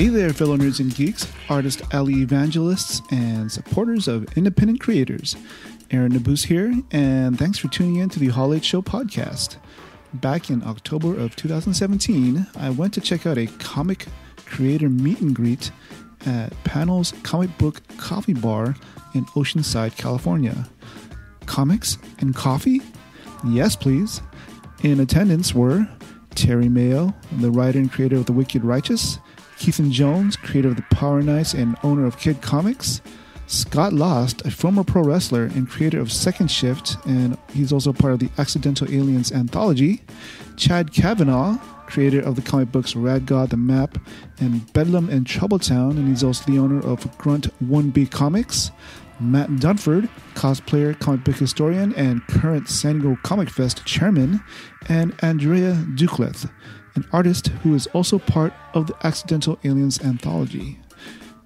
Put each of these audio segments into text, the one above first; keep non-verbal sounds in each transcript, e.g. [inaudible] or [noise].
Hey there, fellow nerds and geeks, artist alley evangelists, and supporters of independent creators. Aaron Nabus here, and thanks for tuning in to the Hall H Show podcast. Back in October of 2017, I went to check out a comic creator meet and greet at Panels Comic Book Coffee Bar in Oceanside, California. Comics and coffee? Yes, please. In attendance were Terry Mayo, the writer and creator of The Wicked Righteous, Keithan Jones, creator of The Power Knights and owner of Kid Comics, Scott Lost, a former pro wrestler and creator of Second Shift, and he's also part of the Accidental Aliens anthology, Chad Cavanaugh, creator of the comic books Rad God, The Map, and Bedlam and Troubletown, and he's also the owner of Grunt 1B Comics, Matt Dunford, cosplayer, comic book historian, and current San Diego Comic Fest chairman, and Andrea Dukleth, an artist who is also part of the Accidental Aliens anthology.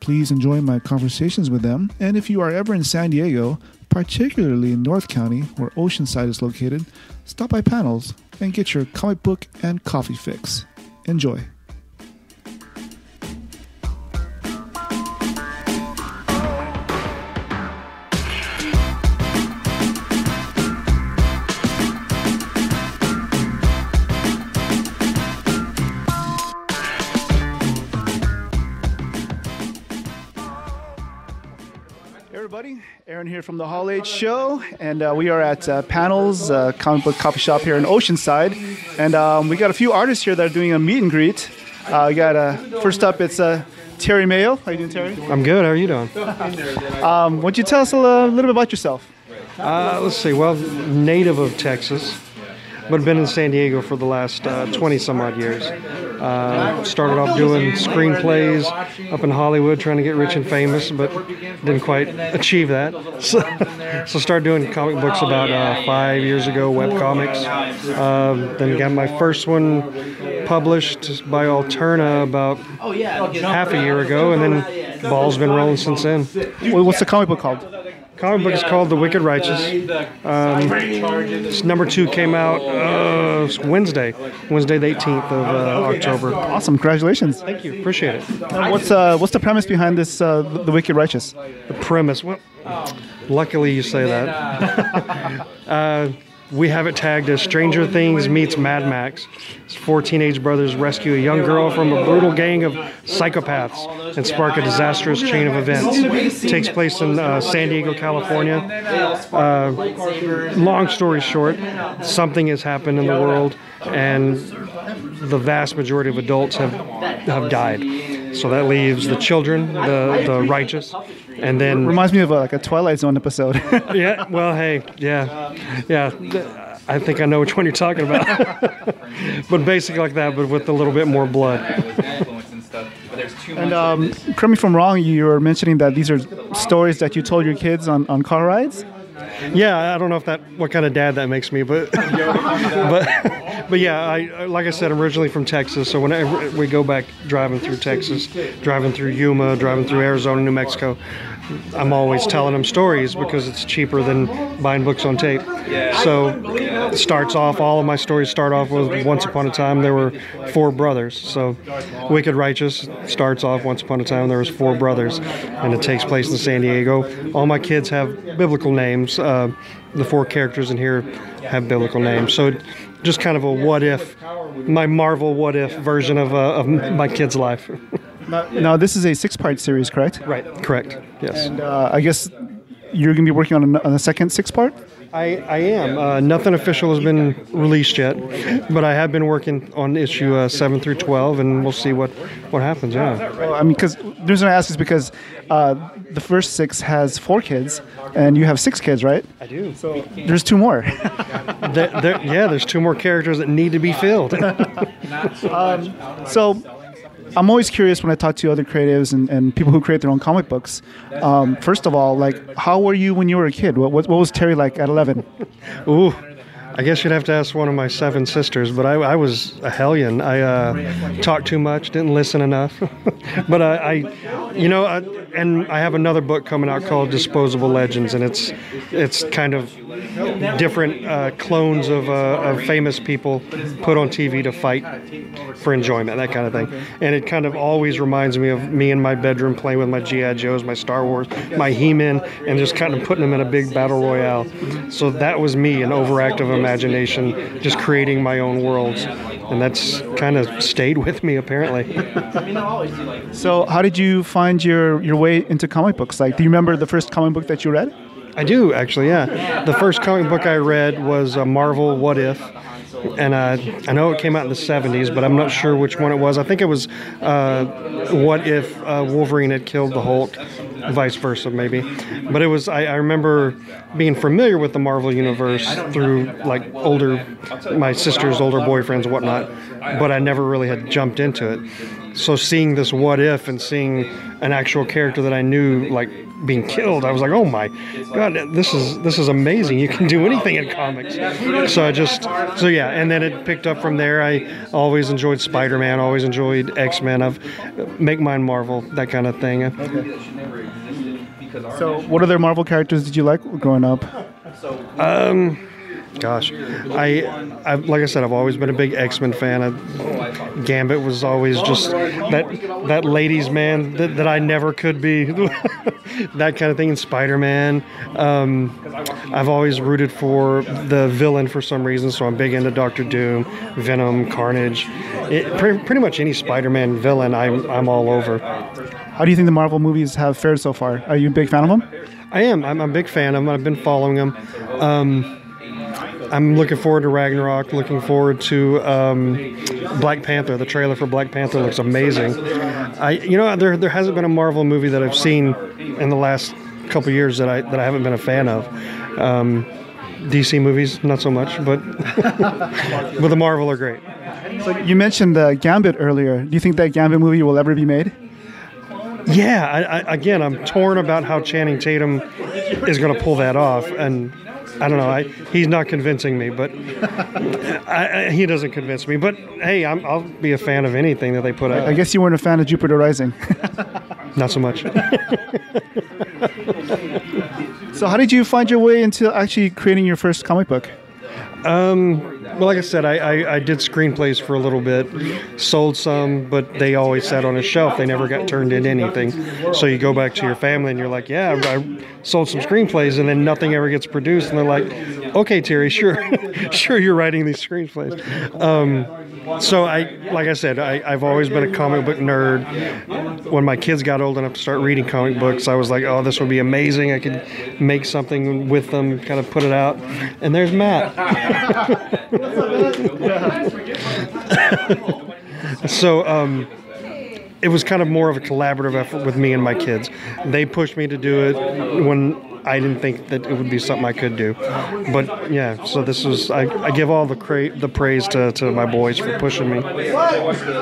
Please enjoy my conversations with them, and if you are ever in San Diego, particularly in North County, where Oceanside is located, stop by panels and get your comic book and coffee fix. Enjoy. Everybody, Aaron here from the Hall H Show, and uh, we are at uh, Panels uh, Comic Book Coffee Shop here in Oceanside, and um, we got a few artists here that are doing a meet and greet. Uh, we got uh, first up, it's uh, Terry Mayo. How you doing, Terry? I'm good. How are you doing? Um, why don't you tell us a little bit about yourself? Uh, let's see. Well, native of Texas, but been in San Diego for the last 20 some odd years. Uh, started off doing screenplays up in Hollywood, trying to get rich and famous, but didn't quite achieve that. [laughs] So, so started doing comic books about uh, five years ago, web comics. Uh, then got my first one published by Alterna about half a year ago, and then the ball's been rolling since then. What's the comic book called? Comic book is called The Wicked Righteous. Um, this number two came out uh, Wednesday, Wednesday the 18th of uh, October. Awesome, congratulations. Thank you, appreciate it. And what's uh, what's the premise behind this, uh, The Wicked Righteous? The premise, well, luckily you say that. [laughs] we have it tagged as Stranger Things meets Mad Max. Four teenage brothers rescue a young girl from a brutal gang of psychopaths and spark a disastrous chain of events. It takes place in uh, San Diego, California. Uh, long story short, something has happened in the world, and the vast majority of adults have have died. So that leaves the children, the the righteous, and then Reminds me of uh, like a Twilight Zone episode. [laughs] yeah. Well, hey, yeah, yeah. I think I know which one you're talking about. [laughs] but basically like that, but with a little bit more blood. and um, correct me if I'm wrong, you were mentioning that these are stories that you told your kids on, on car rides? Yeah, I don't know if that what kind of dad that makes me, but [laughs] but but yeah, I like I said, I'm originally from Texas, so whenever we go back driving through Texas, driving through Yuma, driving through Arizona, New Mexico, I'm always telling them stories because it's cheaper than buying books on tape. So it starts off, all of my stories start off with Once Upon a Time there were four brothers. So Wicked Righteous starts off Once Upon a Time there was four brothers, and it takes place in San Diego. All my kids have biblical names. Uh, the four characters in here have biblical names. So just kind of a what if, my Marvel what if version of, uh, of my kid's life. [laughs] Now, now, this is a six part series, correct? right, correct, yes. And uh, I guess you're going to be working on a, on a second six part? I, I am. Uh, nothing official has been released yet, but I have been working on issue uh, 7 through 12, and we'll see what, what happens, yeah. Well, I mean, because the reason I ask is because uh, the first six has four kids, and you have six kids, right? I do. So there's two more. There, there, yeah, there's two more characters that need to be filled. [laughs] so I'm always curious when I talk to other creatives and, and people who create their own comic books. Um, first of all, like, how were you when you were a kid? What, what, what was Terry like at 11? [laughs] Ooh, I guess you'd have to ask one of my seven sisters, but I, I was a hellion. I uh, talked too much, didn't listen enough. [laughs] but I, you know, I, and I have another book coming out called Disposable Legends, and it's it's kind of different uh, clones of, uh, of famous people put on TV to fight for enjoyment, that kind of thing. And it kind of always reminds me of me in my bedroom playing with my G.I. Joes, my Star Wars, my He Man, and just kind of putting them in a big battle royale. So that was me, an overactive imagination, just creating my own worlds. And that's kind of stayed with me, apparently. [laughs] So, how did you find your, your way into comic books? Like, do you remember the first comic book that you read? I do, actually, yeah. The first comic book I read was uh, Marvel What If. And uh, I know it came out in the 70s, but I'm not sure which one it was. I think it was uh, What If uh, Wolverine had killed the Hulk, vice versa, maybe. But it was, I, I remember being familiar with the Marvel Universe through like older, my sister's older boyfriends whatnot, but I never really had jumped into it. So seeing this What If and seeing an actual character that I knew, like being killed, I was like, "Oh my god, this is this is amazing! You can do anything in comics." So I just, so yeah, and then it picked up from there. I always enjoyed Spider-Man, always enjoyed X-Men. I've make mine Marvel, that kind of thing. So, what other Marvel characters did you like growing up? [laughs] Um, Gosh, I, I like I said, I've always been a big X Men fan. I, Gambit was always just that that ladies' man that, that I never could be, [laughs] that kind of thing. And Spider Man, um, I've always rooted for the villain for some reason, so I'm big into Doctor Doom, Venom, Carnage. It, pretty, pretty much any Spider Man villain, I'm I'm all over. How do you think the Marvel movies have fared so far? Are you a big fan of them? I am. I'm a big fan of them. I've been following them. Um, I'm looking forward to Ragnarok. Looking forward to um, Black Panther. The trailer for Black Panther looks amazing. I, you know, there there hasn't been a Marvel movie that I've seen in the last couple years that I that I haven't been a fan of. Um, DC movies, not so much, but [laughs] but the Marvel are great. So you mentioned uh, Gambit earlier. Do you think that Gambit movie will ever be made? Yeah, I, I, again, I'm torn about how Channing Tatum is going to pull that off, and I don't know. I, he's not convincing me, but I, I, he doesn't convince me. But hey, I'm, I'll be a fan of anything that they put out. I guess you weren't a fan of Jupiter Rising. [laughs] [laughs] Not so much. so, how did you find your way into actually creating your first comic book? Um, Well, like I said, I, I, I did screenplays for a little bit, sold some, but they always sat on a shelf. They never got turned into anything. So you go back to your family and you're like, yeah, I sold some screenplays, and then nothing ever gets produced. And they're like, okay, Terry, sure, [laughs] sure, you're writing these screenplays. Um, so I, like I said, I, I've always been a comic book nerd. When my kids got old enough to start reading comic books, I was like, oh, this would be amazing. I could make something with them, kind of put it out. And there's Matt. [laughs] [laughs] so um, it was kind of more of a collaborative effort with me and my kids. They pushed me to do it when I didn't think that it would be something I could do. But yeah, so this is I, I give all the cra- the praise to, to my boys for pushing me.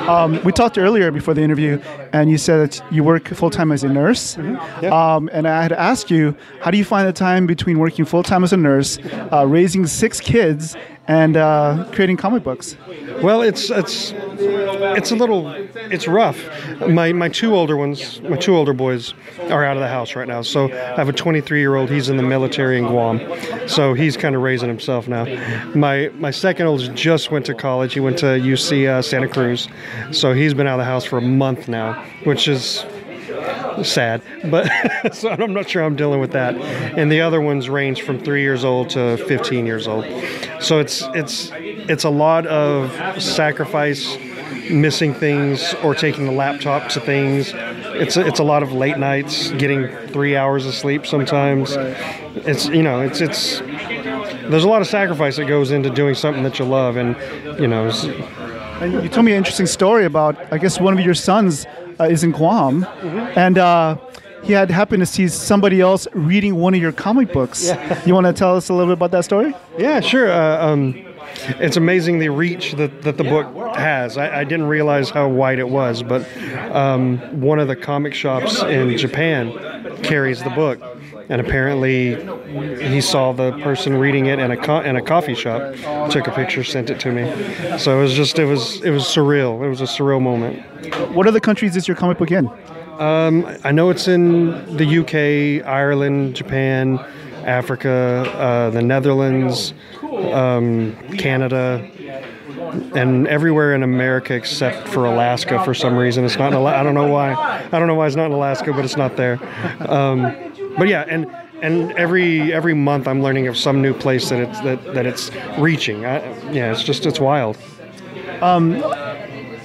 Um, we talked earlier before the interview, and you said that you work full time as a nurse. Um, and I had to ask you, how do you find the time between working full time as a nurse, uh, raising six kids, and uh, creating comic books? Well, it's it's it's a little it's rough. My my two older ones, my two older boys, are out of the house right now. So I have a 23 year old. He's in the military in Guam, so he's kind of raising himself now. My my second oldest just went to college. He went to UC uh, Santa Cruz, so he's been out of the house for a month now, which is sad but [laughs] so i'm not sure i'm dealing with that. And the other ones range from three years old to 15 years old. So it's it's it's a lot of sacrifice missing things or taking the laptop to things. It's a, it's a lot of late nights getting three hours of sleep sometimes. It's you know it's it's there's a lot of sacrifice that goes into doing something that you love and you know And you told me an interesting story about, I guess, one of your sons uh, is in Guam, and uh, he had happened to see somebody else reading one of your comic books. You want to tell us a little bit about that story? Yeah, sure. Uh, um, it's amazing the reach that, that the book has. I, I didn't realize how wide it was, but um, one of the comic shops in Japan carries the book. And apparently, he saw the person reading it in a co- in a coffee shop, took a picture, sent it to me. So it was just it was it was surreal. It was a surreal moment. What other countries is your comic book in? I know it's in the UK, Ireland, Japan, Africa, uh, the Netherlands, um, Canada, and everywhere in America except for Alaska for some reason. It's not. In Ala- I don't know why. I don't know why it's not in Alaska, but it's not there. Um, but yeah, and and every every month I'm learning of some new place that it's that, that it's reaching. I, yeah, it's just it's wild.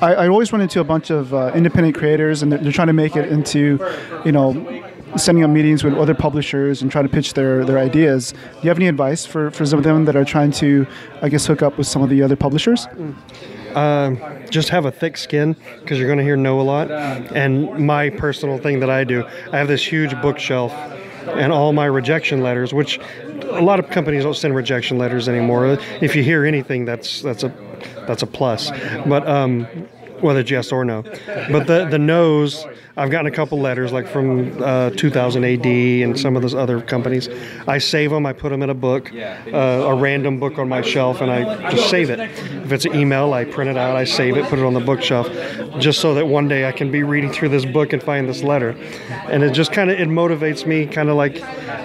I, I always run into a bunch of uh, independent creators, and they're, they're trying to make it into, you know, setting up meetings with other publishers and try to pitch their, their ideas. Do you have any advice for, for some of them that are trying to, I guess, hook up with some of the other publishers? Just have a thick skin because you're going to hear no a lot. And my personal thing that I do, I have this huge bookshelf and all my rejection letters, which a lot of companies don't send rejection letters anymore. If you hear anything, that's that's a that's a plus. But um, whether it's yes or no. But the the no's, I've gotten a couple letters like from uh, 2000 AD and some of those other companies. I save them. I put them in a book, uh, a random book on my shelf, and I just save it. If it's an email, I print it out. I save it, put it on the bookshelf, just so that one day I can be reading through this book and find this letter. And it just kind of it motivates me, kind of like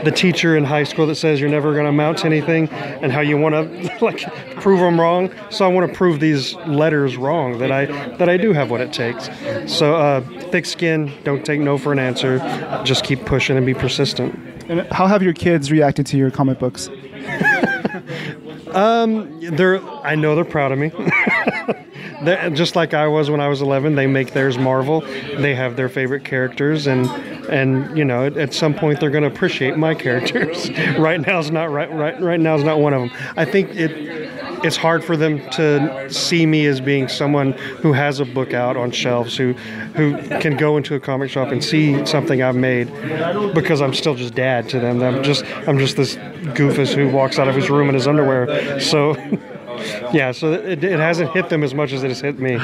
the teacher in high school that says you're never going to amount to anything, and how you want to [laughs] like prove them wrong. So I want to prove these letters wrong that I that I do have what it takes. So uh, thick skin, don't take no for an answer. Just keep pushing and be persistent. And how have your kids reacted to your comic books? [laughs] Um, they're I know they're proud of me. [laughs] They're- just like I was when I was 11, they make theirs Marvel. They have their favorite characters, and and you know at, at some point they're going to appreciate my [laughs] characters. right now is not right. Right right now is not one of them. I think it it's hard for them to see me as being someone who has a book out on shelves, who who can go into a comic shop and see something I've made, because I'm still just dad to them. I'm just I'm just this goofus who walks out of his room in his underwear. So. [laughs] Yeah, so it, it hasn't hit them as much as it has hit me.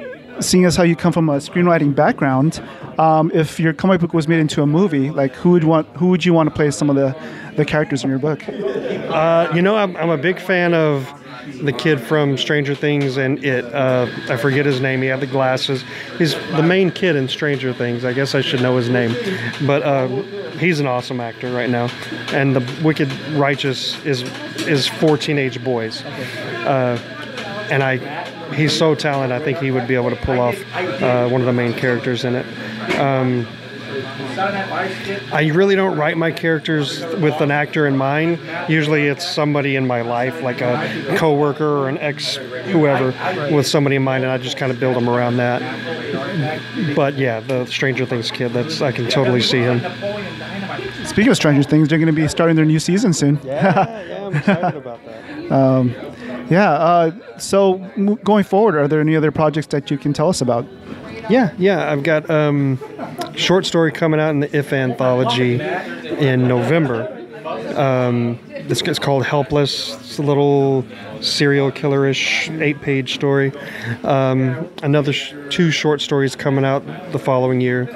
[laughs] Seeing as how you come from a screenwriting background, um, if your comic book was made into a movie, like who would want who would you want to play some of the, the characters in your book? Uh, you know, I'm, I'm a big fan of the kid from Stranger Things and It. Uh, I forget his name. He had the glasses. He's the main kid in Stranger Things. I guess I should know his name, but um, he's an awesome actor right now. And the Wicked Righteous is is for teenage boys, uh, and I. He's so talented. I think he would be able to pull off uh, one of the main characters in it. I really don't write my characters with an actor in mind. Usually it's somebody in my life, like a coworker or an ex whoever, with somebody in mind, and I just kind of build them around that. But yeah, the Stranger Things kid, that's I can totally see him. Speaking of Stranger Things, they're going to be starting their new season soon. Yeah, yeah, I'm excited about that. [laughs] Yeah. Uh, so going forward, are there any other projects that you can tell us about? Yeah, yeah. I've got um, short story coming out in the If anthology in November. Um, this is called Helpless. It's a little serial killer-ish eight-page story. Um, another sh- two short stories coming out the following year.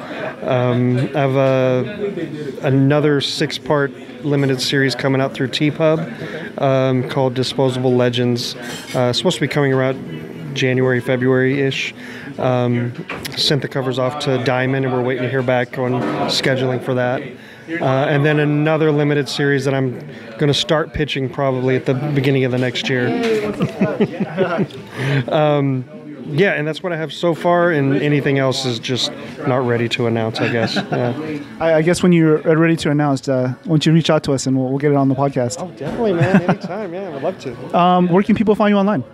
Um, I have a, another six-part limited series coming out through TPub um, called Disposable Legends. Uh, supposed to be coming around January, February ish. Um, sent the covers off to Diamond, and we're waiting to hear back on scheduling for that. Uh, and then another limited series that I'm going to start pitching probably at the beginning of the next year. [laughs] um, yeah, and that's what I have so far, and anything else is just not ready to announce, I guess. [laughs] Yeah. I, I guess when you're ready to announce, uh, why don't you reach out to us and we'll, we'll get it on the podcast. Oh, definitely, man. Anytime. Yeah, I would love to. Um, where can people find you online?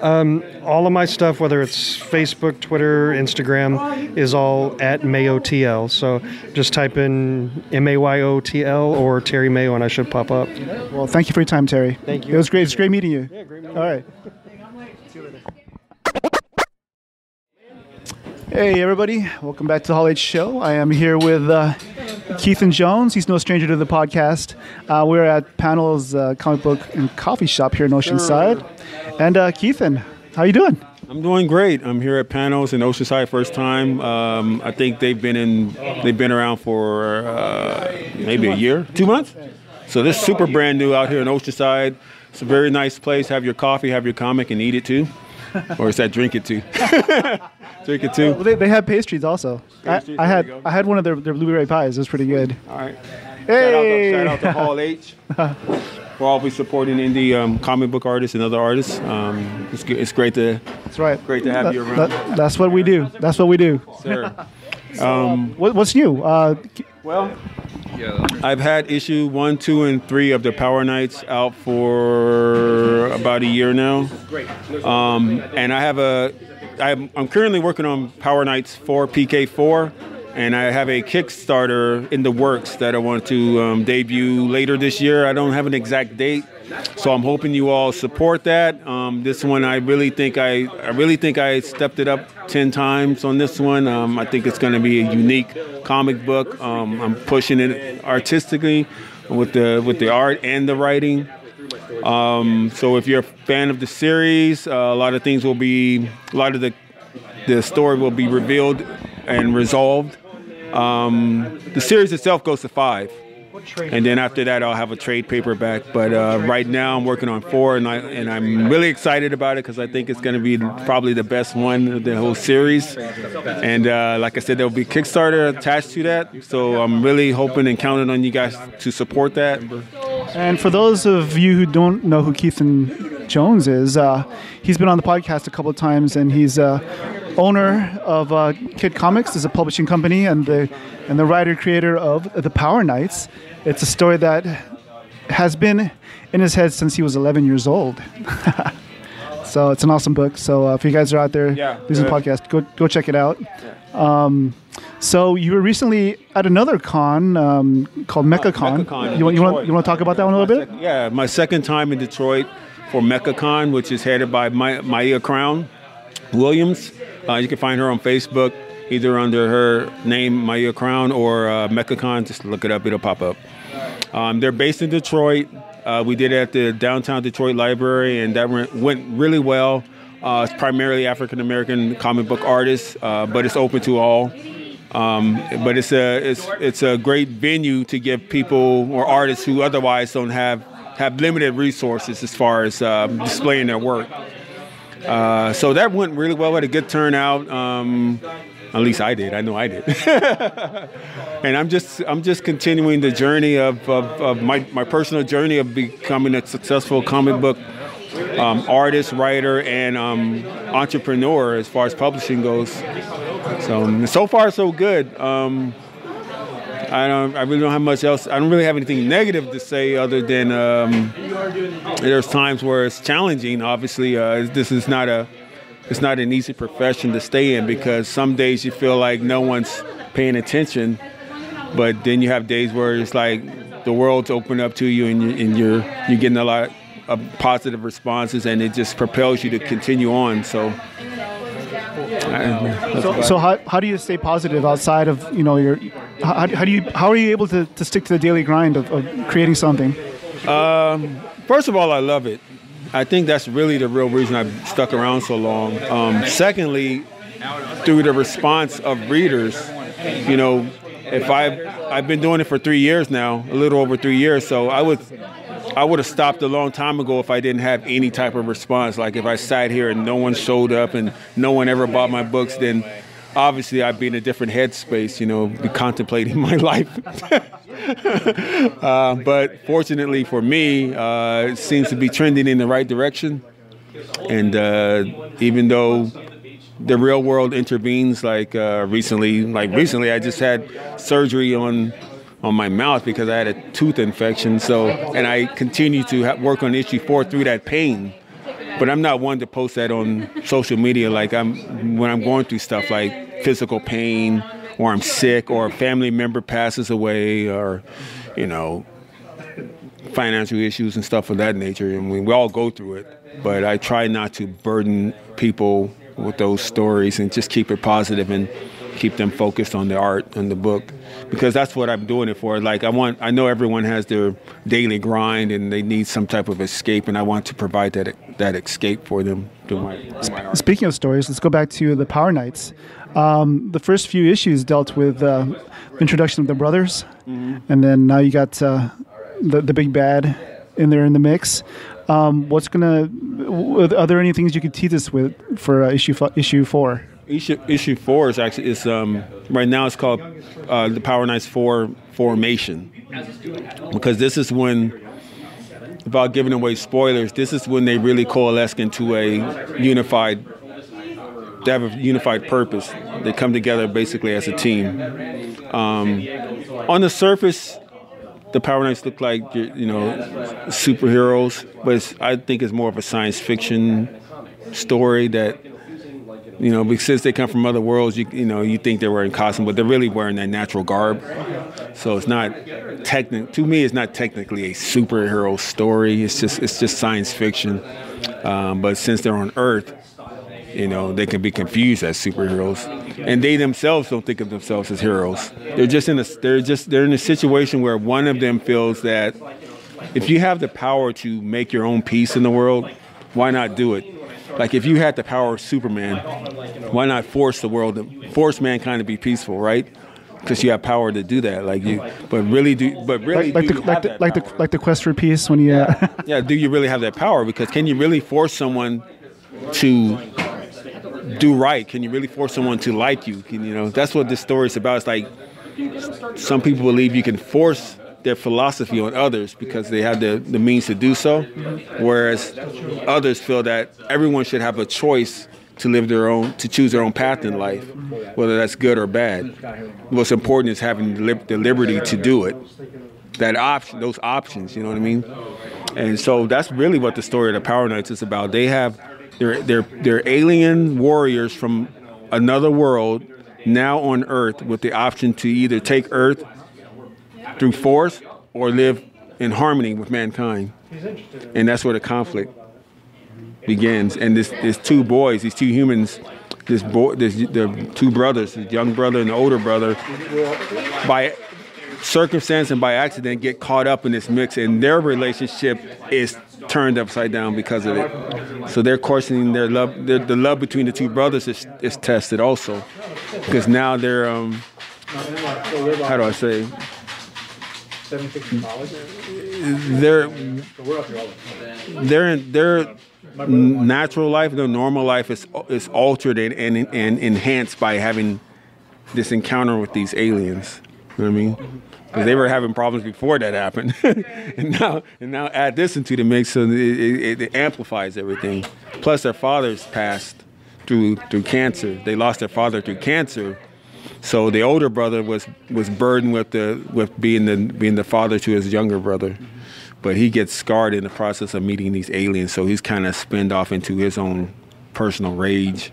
Um, all of my stuff, whether it's Facebook, Twitter, Instagram, is all at MayoTL. So just type in M A Y O T L or Terry Mayo, and I should pop up. Well, thank you for your time, Terry. Thank you. It was great. It's great meeting you. Yeah, great All right. Hey, everybody. Welcome back to the Hall H Show. I am here with uh, Keithan Jones. He's no stranger to the podcast. Uh, we're at Panel's uh, comic book and coffee shop here in Oceanside. And uh, Keithan, how you doing? I'm doing great. I'm here at Panels in Oceanside, first time. Um, I think they've been in, they've been around for uh, maybe a year, two months. So this is super brand new out here in Oceanside. It's a very nice place. Have your coffee, have your comic, and eat it too, [laughs] or is that drink it too? [laughs] drink it too. Well, they, they had pastries also. Pastries, I, I had. I had one of their, their blueberry pies. It was pretty good. All right. Hey. Shout out to, shout out to Hall H. [laughs] We're always supporting indie um, comic book artists and other artists. Um, it's, it's great to That's right. great to have That- you around, that- that's what we do. That's what we do. sir. [laughs] What, what's new? Uh, Well, I've had issue one, two, and three of the Power Knights out for about a year now. Um, and I have a, I'm, I'm currently working on Power Knights 4 PK4, and I have a Kickstarter in the works that I want to um, debut later this year. I don't have an exact date, so I'm hoping you all support that. Um, this one, I really think I, I really think I stepped it up ten times on this one. Um, I think it's going to be a unique comic book. Um, I'm pushing it artistically with the with the art and the writing. Um, so if you're a fan of the series, uh, a lot of things will be, a lot of the the story will be revealed and resolved. Um, the series itself goes to five, and then after that, I'll have a trade paperback. But uh, right now, I'm working on four, and I and I'm really excited about it because I think it's going to be probably the best one of the whole series. And uh, like I said, there'll be Kickstarter attached to that, so I'm really hoping and counting on you guys to support that. And for those of you who don't know who Keithan Jones is, uh, he's been on the podcast a couple of times, and he's uh, owner of uh, Kid Comics, is a publishing company, and the and the writer creator of the Power Knights. It's a story that has been in his head since he was 11 years old. [laughs] so it's an awesome book. So uh, if you guys are out there Yeah, listening to the podcast, go go check it out. Um, so you were recently at another con um, called MECCAcon. MECCAcon in You, want- you, want, you want to talk about that one a little bit? Yeah, my second time in Detroit for MECCAcon, which is headed by Ma- Maia Crown Williams. Uh, you can find her on Facebook, either under her name, Maya Crown, or uh, MECCAcon. Just look it up, it'll pop up. Um, they're based in Detroit. Uh, we did it at the downtown Detroit Library, and that went, went really well. Uh, it's primarily African American comic book artists, uh, but it's open to all. Um, but it's a it's it's a great venue to give people or artists who otherwise don't have have limited resources as far as um, displaying their work. Uh, so that went really well. We had a good turnout. Um, at least I did. I know I did. [laughs] and I'm just I'm just continuing the journey of, of, of my, my personal journey of becoming a successful comic book um, artist, writer, and um, entrepreneur as far as publishing goes. So so far so good. Um, I don't. I really don't have much else. I don't really have anything negative to say other than um, there's times where it's challenging. Obviously, uh, this is not a. It's not an easy profession to stay in because some days you feel like no one's paying attention, but then you have days where it's like the world's open up to you and, you, and you're you're getting a lot of positive responses and it just propels you to continue on. So. I- that's So how, how do you stay positive outside of you know your how, how do you how are you able to, to stick to the daily grind of, of creating something? First of all, I love it. I think that's really the real reason I've stuck around so long. Um, secondly, through the response of readers, you know, if I I've been doing it for three years now, a little over three years, so I would I would have stopped a long time ago if I didn't have any type of response. Like if I sat here and no one showed up and no one ever bought my books, then obviously I'd be in a different headspace, you know, be contemplating [laughs] my life. [laughs] Uh, but fortunately for me, uh, it seems to be trending in the right direction. And uh, even though the real world intervenes, like uh, recently, like recently, I just had surgery on on my mouth because I had a tooth infection. So, and I continue to ha- work on issue four through that pain. But I'm not one to post that on social media. Like I'm when I'm going through stuff like physical pain, or I'm sick, or a family member passes away, or you know, financial issues and stuff of that nature. And we, we all go through it. But I try not to burden people with those stories and just keep it positive and keep them focused on the art and the book because that's what I'm doing it for. Like I want, I know everyone has their daily grind and they need some type of escape, and I want to provide that that escape for them through my, through my art. Speaking of stories, let's go back to the Power Knights. Um, the first few issues dealt with uh, introduction of the brothers, and then now you got uh, the the big bad in there in the mix. Um, what's gonna? Are there any things you could tease us with for uh, issue issue four? Issue, issue four is actually is um, right now it's called uh, the Power Knights Four Formation. because this is when, without giving away spoilers, this is when they really coalesce into a unified. They have a unified purpose. They come together basically as a team. Um, on the surface, the Power Knights look like you know superheroes, but I think it's more of a science fiction story that you know, because since they come from other worlds, you, you know, you think they're wearing costume, but they're really wearing that natural garb. So it's not technic. To me, it's not technically a superhero story. It's just it's just science fiction. Um, but since they're on Earth, you know, they can be confused as superheroes, and they themselves don't think of themselves as heroes. They're just in a they're just they're in a situation where one of them feels that if you have the power to make your own peace in the world, why not do it? Like if you had the power of Superman, why not force the world, to, force mankind to be peaceful, right? Because you have power to do that. Like you, but really do, but really like, like the like have the, that like the like the quest for peace when you uh, yeah, do you really have that power? Because can you really force someone to do right? Can you really force someone to like you? Can, you know, that's what this story is about. It's like some people believe you can force their philosophy on others because they have the, the means to do so, whereas others feel that everyone should have a choice to live their own, to choose their own path in life, whether that's good or bad. What's important is having the, liberty to do it. That option, those options, you know what I mean? And so that's really what the story of the Power Knights is about. They have they're they're they're alien warriors from another world now on Earth with the option to either take Earth through force or live in harmony with mankind. And that's where the conflict begins. And this this two boys, these two humans, this boy, this the two brothers, the young brother and the older brother, by circumstance and by accident get caught up in this mix and their relationship is turned upside down because of it. So they're questioning their love their, the love between the two brothers is, is tested also. Because now they're um how do I say they're they're in, their natural life, their normal life is is altered and, and, and enhanced by having this encounter with these aliens. You know what I mean? Because they were having problems before that happened, [laughs] and now and now add this into the mix, so it, it, it amplifies everything. Plus, their fathers passed through through cancer. They lost their father through cancer, so the older brother was was burdened with the with being the being the father to his younger brother, but he gets scarred in the process of meeting these aliens. So he's kind of spinned off into his own personal rage,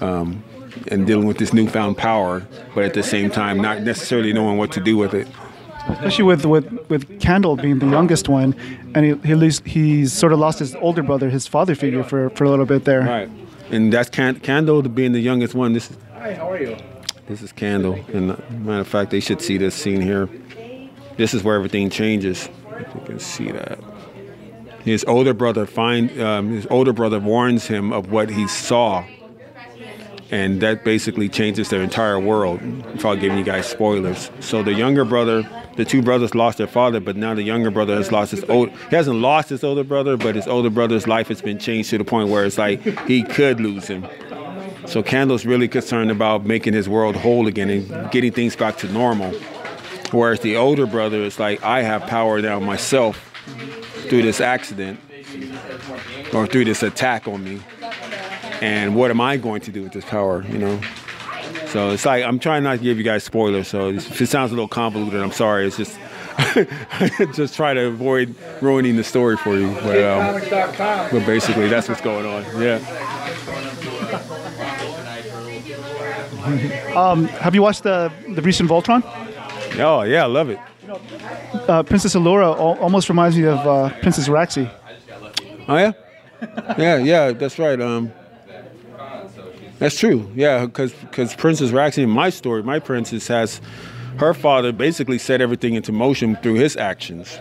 um, and dealing with this newfound power, but at the same time not necessarily knowing what to do with it. especially with with with Candle being the youngest one, and he he lose, he's sort of lost his older brother, his father figure for for a little bit there. Right, and that's Can- Candle being the youngest one. This is Hi, how are you? This is Candle. And uh, matter of fact, they should see this scene here. This is where everything changes. If you can see that. His older brother find um, his older brother warns him of what he saw, and that basically changes their entire world. Without giving you guys spoilers. So the younger brother, the two brothers lost their father, but now the younger brother has lost his old. He hasn't lost his older brother, but his older brother's life has been changed to the point where it's like he could lose him. So Candle's really concerned about making his world whole again and getting things back to normal. Whereas the older brother is like, I have power now myself through this accident or through this attack on me. And what am I going to do with this power, you know? So it's like, I'm trying not to give you guys spoilers. So if it sounds a little convoluted, I'm sorry. It's just, [laughs] just try to avoid ruining the story for you. But, um, but basically, that's what's going on. Yeah. [laughs] Have you watched the the recent Voltron? Oh, yeah, I love it. Uh, Princess Allura al- almost reminds me of uh, Princess Raxi. Oh yeah, yeah, yeah. That's right. Um, that's true. Yeah, because Princess Raxi in my story, my princess has her father basically set everything into motion through his actions,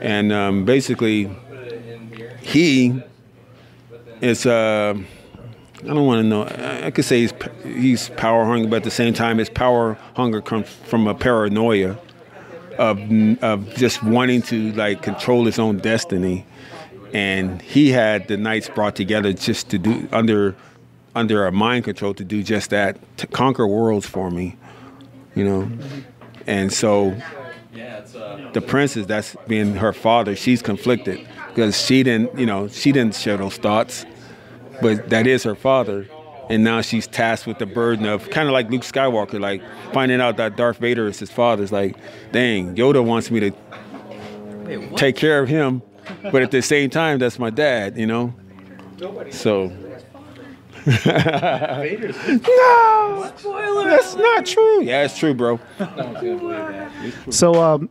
and um, basically he is. Uh, I don't want to know. I, I could say he's he's power hungry, but at the same time, his power hunger comes from a paranoia of of just wanting to like control his own destiny and he had the knights brought together just to do under under a mind control to do just that to conquer worlds for me you know and so the princess that's being her father, she's conflicted because she didn't, you know, she didn't share those thoughts, but that is her father. And now she's tasked with the burden of kind of like Luke Skywalker, like finding out that Darth Vader is his father. It's like, dang, Yoda wants me to take care of him, but at the same time, that's my dad, you know? So. No! Spoiler! That's not true. Yeah, it's true, bro. So, um,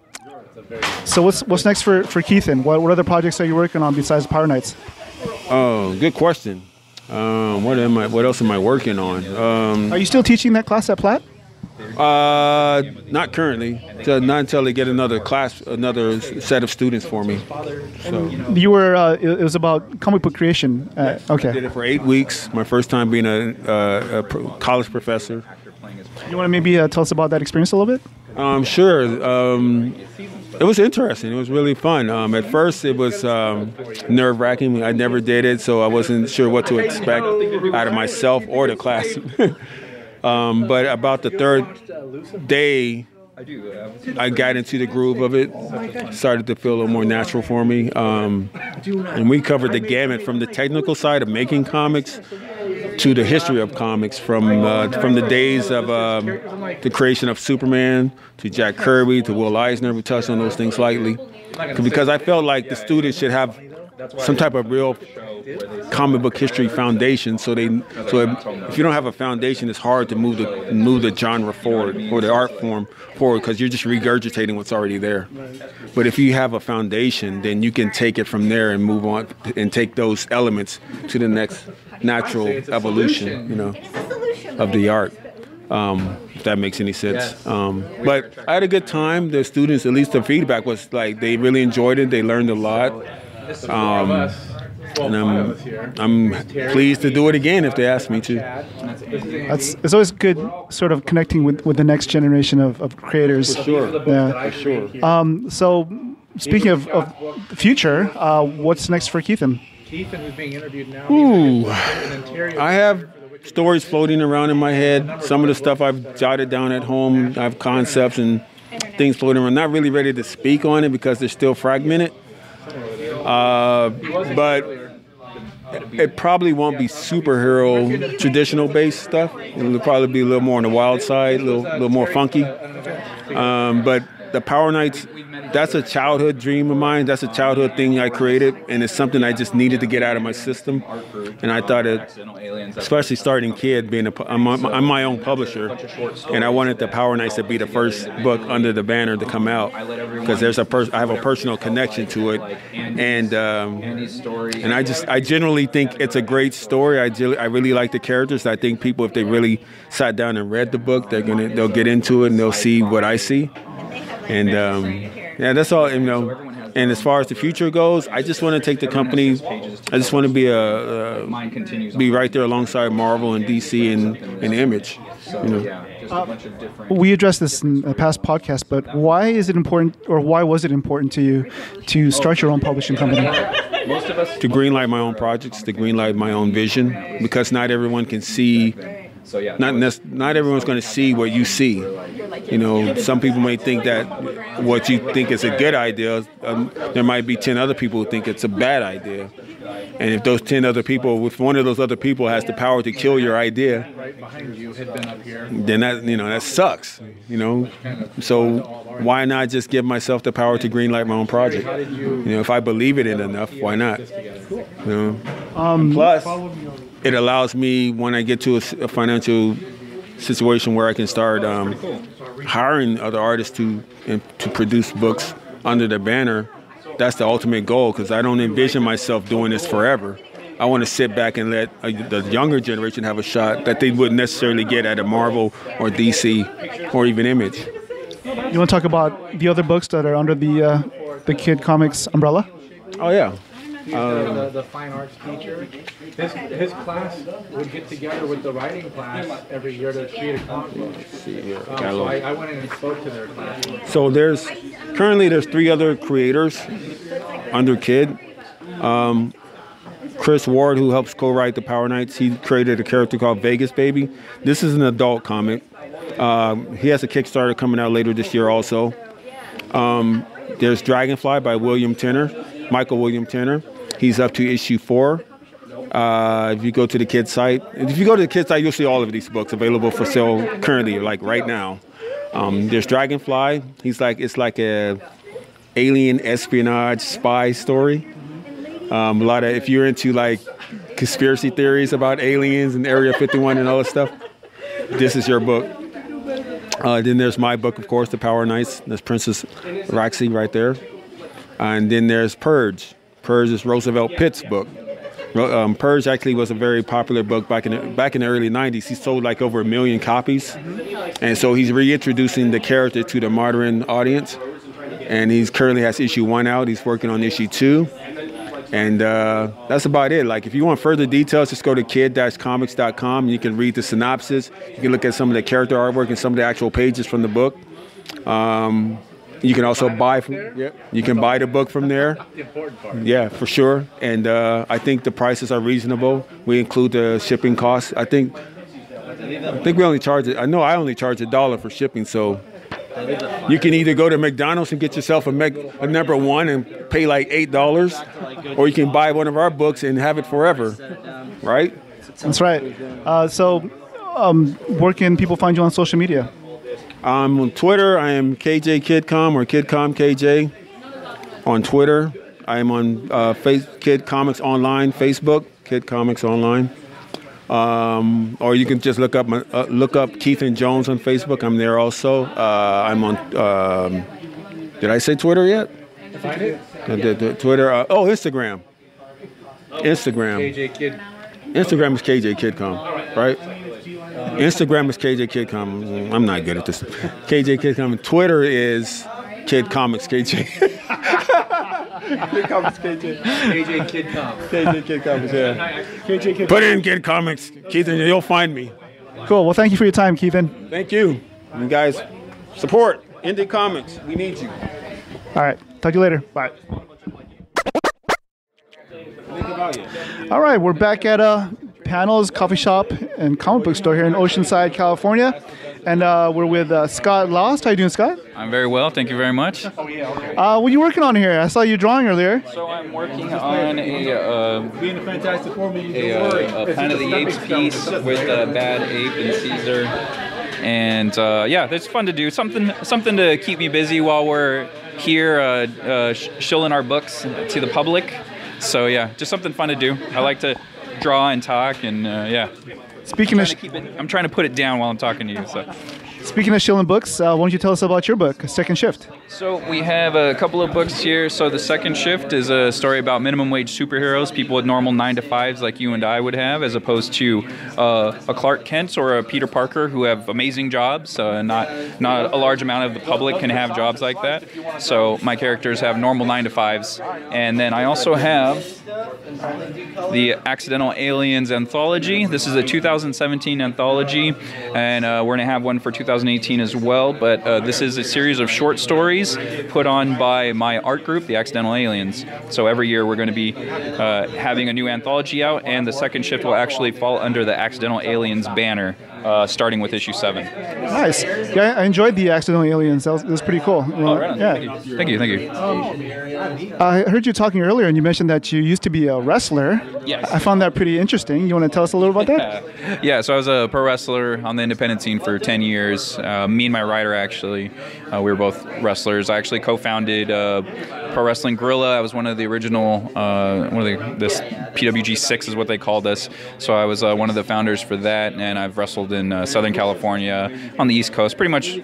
so what's what's next for for Keithan? What what other projects are you working on besides Power Knights? Oh, good question. Um, what am I? What else am I working on? Um, Are you still teaching that class at Platt? Uh, not currently. So not until they get another class, another set of students for me. So You were. Uh, it, was about comic book creation. Uh, did okay. it for eight weeks. My first time being a, uh, a pro- college professor. You want to maybe uh, tell us about that experience a little bit? Um, sure. Um, it was interesting. It was really fun. Um, at first, it was um, nerve wracking. I never did it, so I wasn't sure what to expect out of myself or the class. [laughs] um, but about the third day, I got into the groove of it. Started to feel a little more natural for me. Um, and we covered the gamut from the technical side of making comics to the history of comics, from uh, from the days of um, the creation of Superman to Jack Kirby to Will Eisner. We touched on those things lightly because I felt like the students should have some type of real comic book history foundation. So they, so if you don't have a foundation, it's hard to move the move the genre forward or the art form forward because you're just regurgitating what's already there. But if you have a foundation, then you can take it from there and move on and take those elements to the next natural evolution, you know, of the art. Um, if that makes any sense. Um, but I had a good time. The students, at least the feedback was like they really enjoyed it. They learned a lot. Um, and I'm, I'm pleased to do it again if they ask me to. That's it's always good, sort of connecting with, with the next generation of, of creators. Sure. Yeah. For Sure. Um, So, speaking of, of the future, uh, what's next for Keithan? Keithan, who's being interviewed now, Ooh. I have stories floating around in my head. Some of the stuff I've jotted down at home. I have concepts and things floating around. Not really ready to speak on it because they're still fragmented. Uh, but it probably won't be superhero traditional based stuff. It'll probably be a little more on the wild side, a little, little more funky. Um, but the Power Knights, that's a childhood dream of mine. That's a childhood thing I created, and it's something I just needed to get out of my system. And I thought it, especially starting kid, being a, I'm, I'm my own publisher, and I wanted the Power Knights to be the first book under the banner to come out because there's a pers- I have a personal connection to it, and um, and I just I generally think it's a great story. I I really like the characters. I think people, if they really sat down and read the book, they're gonna they'll get into it and they'll see what I see. And um, yeah, that's all. You know. And as far as the future goes, I just want to take the company. I just want to be uh, a, a uh, be right there alongside Marvel and DC and, and Image. You know. Uh, we addressed this in a past podcast, but why is it important, or why was it important to you to start your own publishing company? to greenlight my own projects, to greenlight my own vision, because not everyone can see. Not nec- not everyone's going to see what you see. You know, some people may think that what you think is a good idea. Um, there might be ten other people who think it's a bad idea. And if those ten other people, if one of those other people has the power to kill your idea, behind you had been up here. then that you know that sucks. You know, so why not just give myself the power to greenlight my own project? You know, if I believe it in enough, why not? You know. Plus, it allows me when I get to a financial situation where I can start um, hiring other artists to and to produce books under the banner. That's the ultimate goal because I don't envision myself doing this forever. I want to sit back and let uh, the younger generation have a shot that they wouldn't necessarily get at a Marvel or DC or even Image. You want to talk about the other books that are under the uh, the Kid Comics umbrella? Oh yeah, He's the, the, fine arts teacher. His, his class would get together with the writing class every year to create a comic book. see here. Um, so I, I went in and spoke to their class. So there's currently there's three other creators under Kid. Um, Chris Ward, who helps co-write the Power Knights, he created a character called Vegas Baby. This is an adult comic. Um, he has a Kickstarter coming out later this year also. Um, there's Dragonfly by William Tenner, Michael William Tenner. He's up to issue four. Uh, if you go to the kids site, if you go to the kids site, you'll see all of these books available for sale currently, like right now. Um, there's Dragonfly. He's like it's like a alien espionage spy story. Um, a lot of if you're into like conspiracy theories about aliens and Area 51 and all that stuff, this is your book. Uh, then there's my book, of course, The Power Knights. That's Princess Roxy right there. And then there's Purge. Purge is Roosevelt Pitt's book. Um, Purge actually was a very popular book back in the, back in the early '90s. He sold like over a million copies, and so he's reintroducing the character to the modern audience. And he's currently has issue one out. He's working on issue two, and uh, that's about it. Like if you want further details, just go to kid-comics.com. You can read the synopsis. You can look at some of the character artwork and some of the actual pages from the book. Um, you can also buy from. Yeah, you can buy the book from there. The important part. Yeah, for sure. And uh, I think the prices are reasonable. We include the shipping costs. I think. I think we only charge it. I know I only charge a dollar for shipping. So you can either go to McDonald's and get yourself a, Mc, a number one and pay like eight dollars, or you can buy one of our books and have it forever. Right? That's right. Uh, so, um, where can people find you on social media? I'm on Twitter. I am KJ Kidcom or Kidcom KJ on Twitter. I am on uh, face, Kid Comics Online, Facebook, Kid Comics Online. Um, or you can just look up my, uh, look up Keithan Jones on Facebook. I'm there also. Uh, I'm on. Um, did I say Twitter yet? Find it. The- the- the Twitter. Uh, oh, Instagram. Instagram. KJ Kid. Instagram is KJ Kidcom, right? Instagram is KJ Kidcom. Mm, I'm not good at this. KJ Kidcom. Twitter is Kid Comics KJ. [laughs] Kid Comics KJ. KJ Kid Com. KJ Kid Comics. Yeah. KJ Kid. Put in Kid Comics, Keith, and you'll find me. Cool. Well, thank you for your time, Keithan. Thank you, you guys. Support Indie Comics. We need you. All right. Talk to you later. Bye. All right, we're back at uh, Panels Coffee Shop and Comic Book Store here in Oceanside, California, and uh, we're with uh, Scott Lost. How you doing, Scott? I'm very well, thank you very much. Uh, what are you working on here? I saw you drawing earlier. So I'm working on a, uh, Being a fantastic for me. a, uh, a Planet of the Apes piece with uh, Bad Ape and Caesar, and uh, yeah, it's fun to do something something to keep me busy while we're here uh, uh, shilling our books to the public. So yeah, just something fun to do. I like to draw and talk, and uh, yeah, Speaking of trying keep it. I'm trying to put it down while I'm talking to you. So. Speaking of shilling books, uh, why don't you tell us about your book, Second Shift? So we have a couple of books here. So the second shift is a story about minimum wage superheroes, people with normal nine to fives like you and I would have, as opposed to uh, a Clark Kent or a Peter Parker who have amazing jobs. Uh, not not a large amount of the public can have jobs like that. So my characters have normal nine to fives, and then I also have the Accidental Aliens anthology. This is a 2017 anthology, and uh, we're to have one for 2018 as well. But uh, this is a series of short stories put on by my art group, the Accidental Aliens. So every year we're going to be uh, having a new anthology out, and the second shift will actually fall under the Accidental Aliens banner, uh, starting with issue seven. Nice. Yeah, I enjoyed the Accidental Aliens. That was, that was pretty cool. Oh, right. Yeah. Thank you. Thank you. You. I heard you talking earlier, and you mentioned that you used to be a wrestler. Yes. I found that pretty interesting. You want to tell us a little about that? [laughs] Yeah, so I was a pro wrestler on the independent scene for 10 years. Uh, me and my writer, actually, uh, we were both wrestlers. I actually co-founded uh, Pro Wrestling Guerrilla. I was one of the original, uh, one of the, this PWG six is what they called us. So I was uh, one of the founders for that, and I've wrestled in uh, Southern California, on the East Coast, pretty much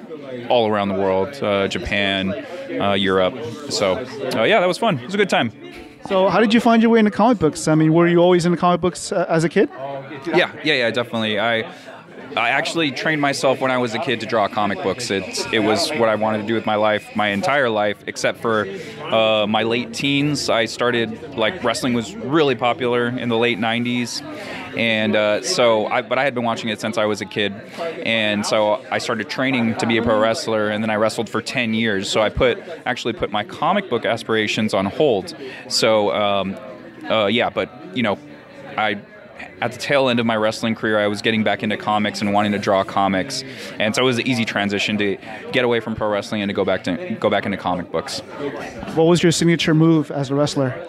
all around the world, uh, Japan, uh, Europe. So uh, yeah, that was fun. It was a good time. So, how did you find your way into comic books? I mean, were you always into comic books uh, as a kid? Yeah, yeah, yeah, definitely. I I actually trained myself when I was a kid to draw comic books. It's it was what I wanted to do with my life, my entire life, except for uh, my late teens. I started like wrestling was really popular in the late '90s, and uh, so I but I had been watching it since I was a kid, and so I started training to be a pro wrestler, and then I wrestled for 10 years. So I put actually put my comic book aspirations on hold. So um, uh, yeah, but you know, I at the tail end of my wrestling career, I was getting back into comics and wanting to draw comics, and so it was an easy transition to get away from pro wrestling and to go back to go back into comic books. What was your signature move as a wrestler?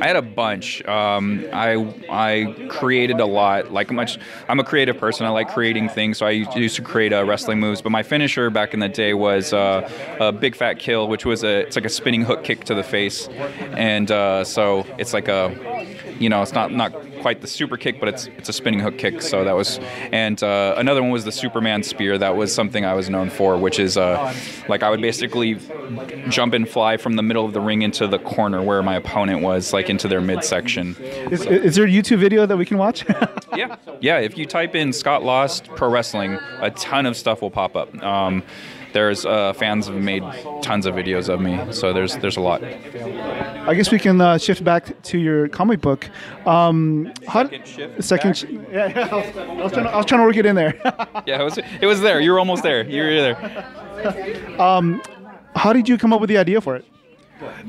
I had a bunch. Um, I I created a lot. Like much, I'm a creative person. I like creating things. So I used to create uh, wrestling moves. But my finisher back in the day was uh, a big fat kill, which was a it's like a spinning hook kick to the face, and uh, so it's like a, you know, it's not not quite the super kick, but it's it's a spinning hook kick. So that was, and uh, another one was the Superman spear. That was something I was known for, which is uh, like I would basically jump and fly from the middle of the ring into the corner where my opponent was, like into their midsection. Is, is there a YouTube video that we can watch? [laughs] yeah, yeah. If you type in Scott Lost Pro Wrestling, a ton of stuff will pop up. Um, there's uh, fans have made tons of videos of me, so there's there's a lot. I guess we can uh, shift back to your comic book. Um, Second shift Second. Sh- yeah, yeah, [laughs] I was, I was trying to, I was trying to work it in there. [laughs] Yeah, it was it was there. You were almost there. You were there. how did you come up with the idea for it?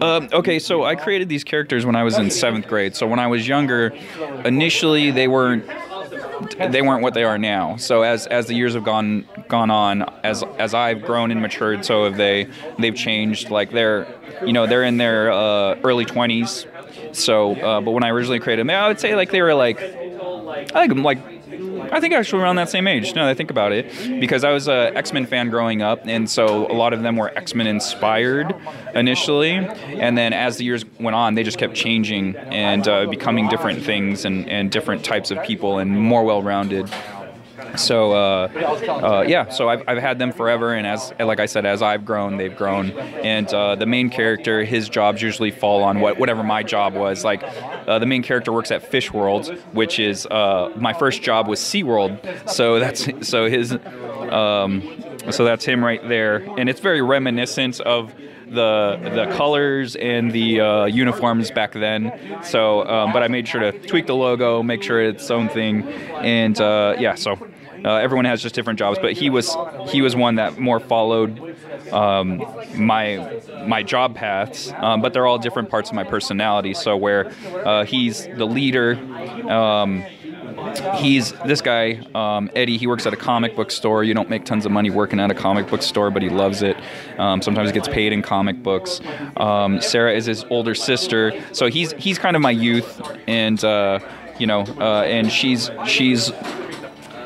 Um, okay, so I created these characters when I was in seventh grade. So when I was younger, initially they weren't they weren't what they are now. So as as the years have gone gone on, as as I've grown and matured, so have they. They've changed. Like they're you know they're in their uh, early twenties. So, uh, but when I originally created them, I would say like they were like I like I think actually around that same age. Now that I think about it, because I was a X Men fan growing up, and so a lot of them were X Men inspired initially, and then as the years went on, they just kept changing and uh, becoming different things and, and different types of people and more well rounded. So uh, uh, yeah, so I've, I've had them forever, and as like I said, as I've grown, they've grown. And uh, the main character, his jobs usually fall on what whatever my job was. Like uh, the main character works at Fish World, which is uh, my first job was SeaWorld. So that's so his, um, so that's him right there, and it's very reminiscent of the the colors and the uh, uniforms back then. So, um, but I made sure to tweak the logo, make sure it's its own thing, and uh, yeah. So uh, everyone has just different jobs, but he was he was one that more followed um, my my job paths, um, but they're all different parts of my personality. So where uh, he's the leader. Um, he's this guy um, eddie he works at a comic book store. You don't make tons of money working at a comic book store but he loves it. Um, sometimes he gets paid in comic books. Um, sarah is his older sister. So he's he's kind of my youth and uh, you know uh, and she's she's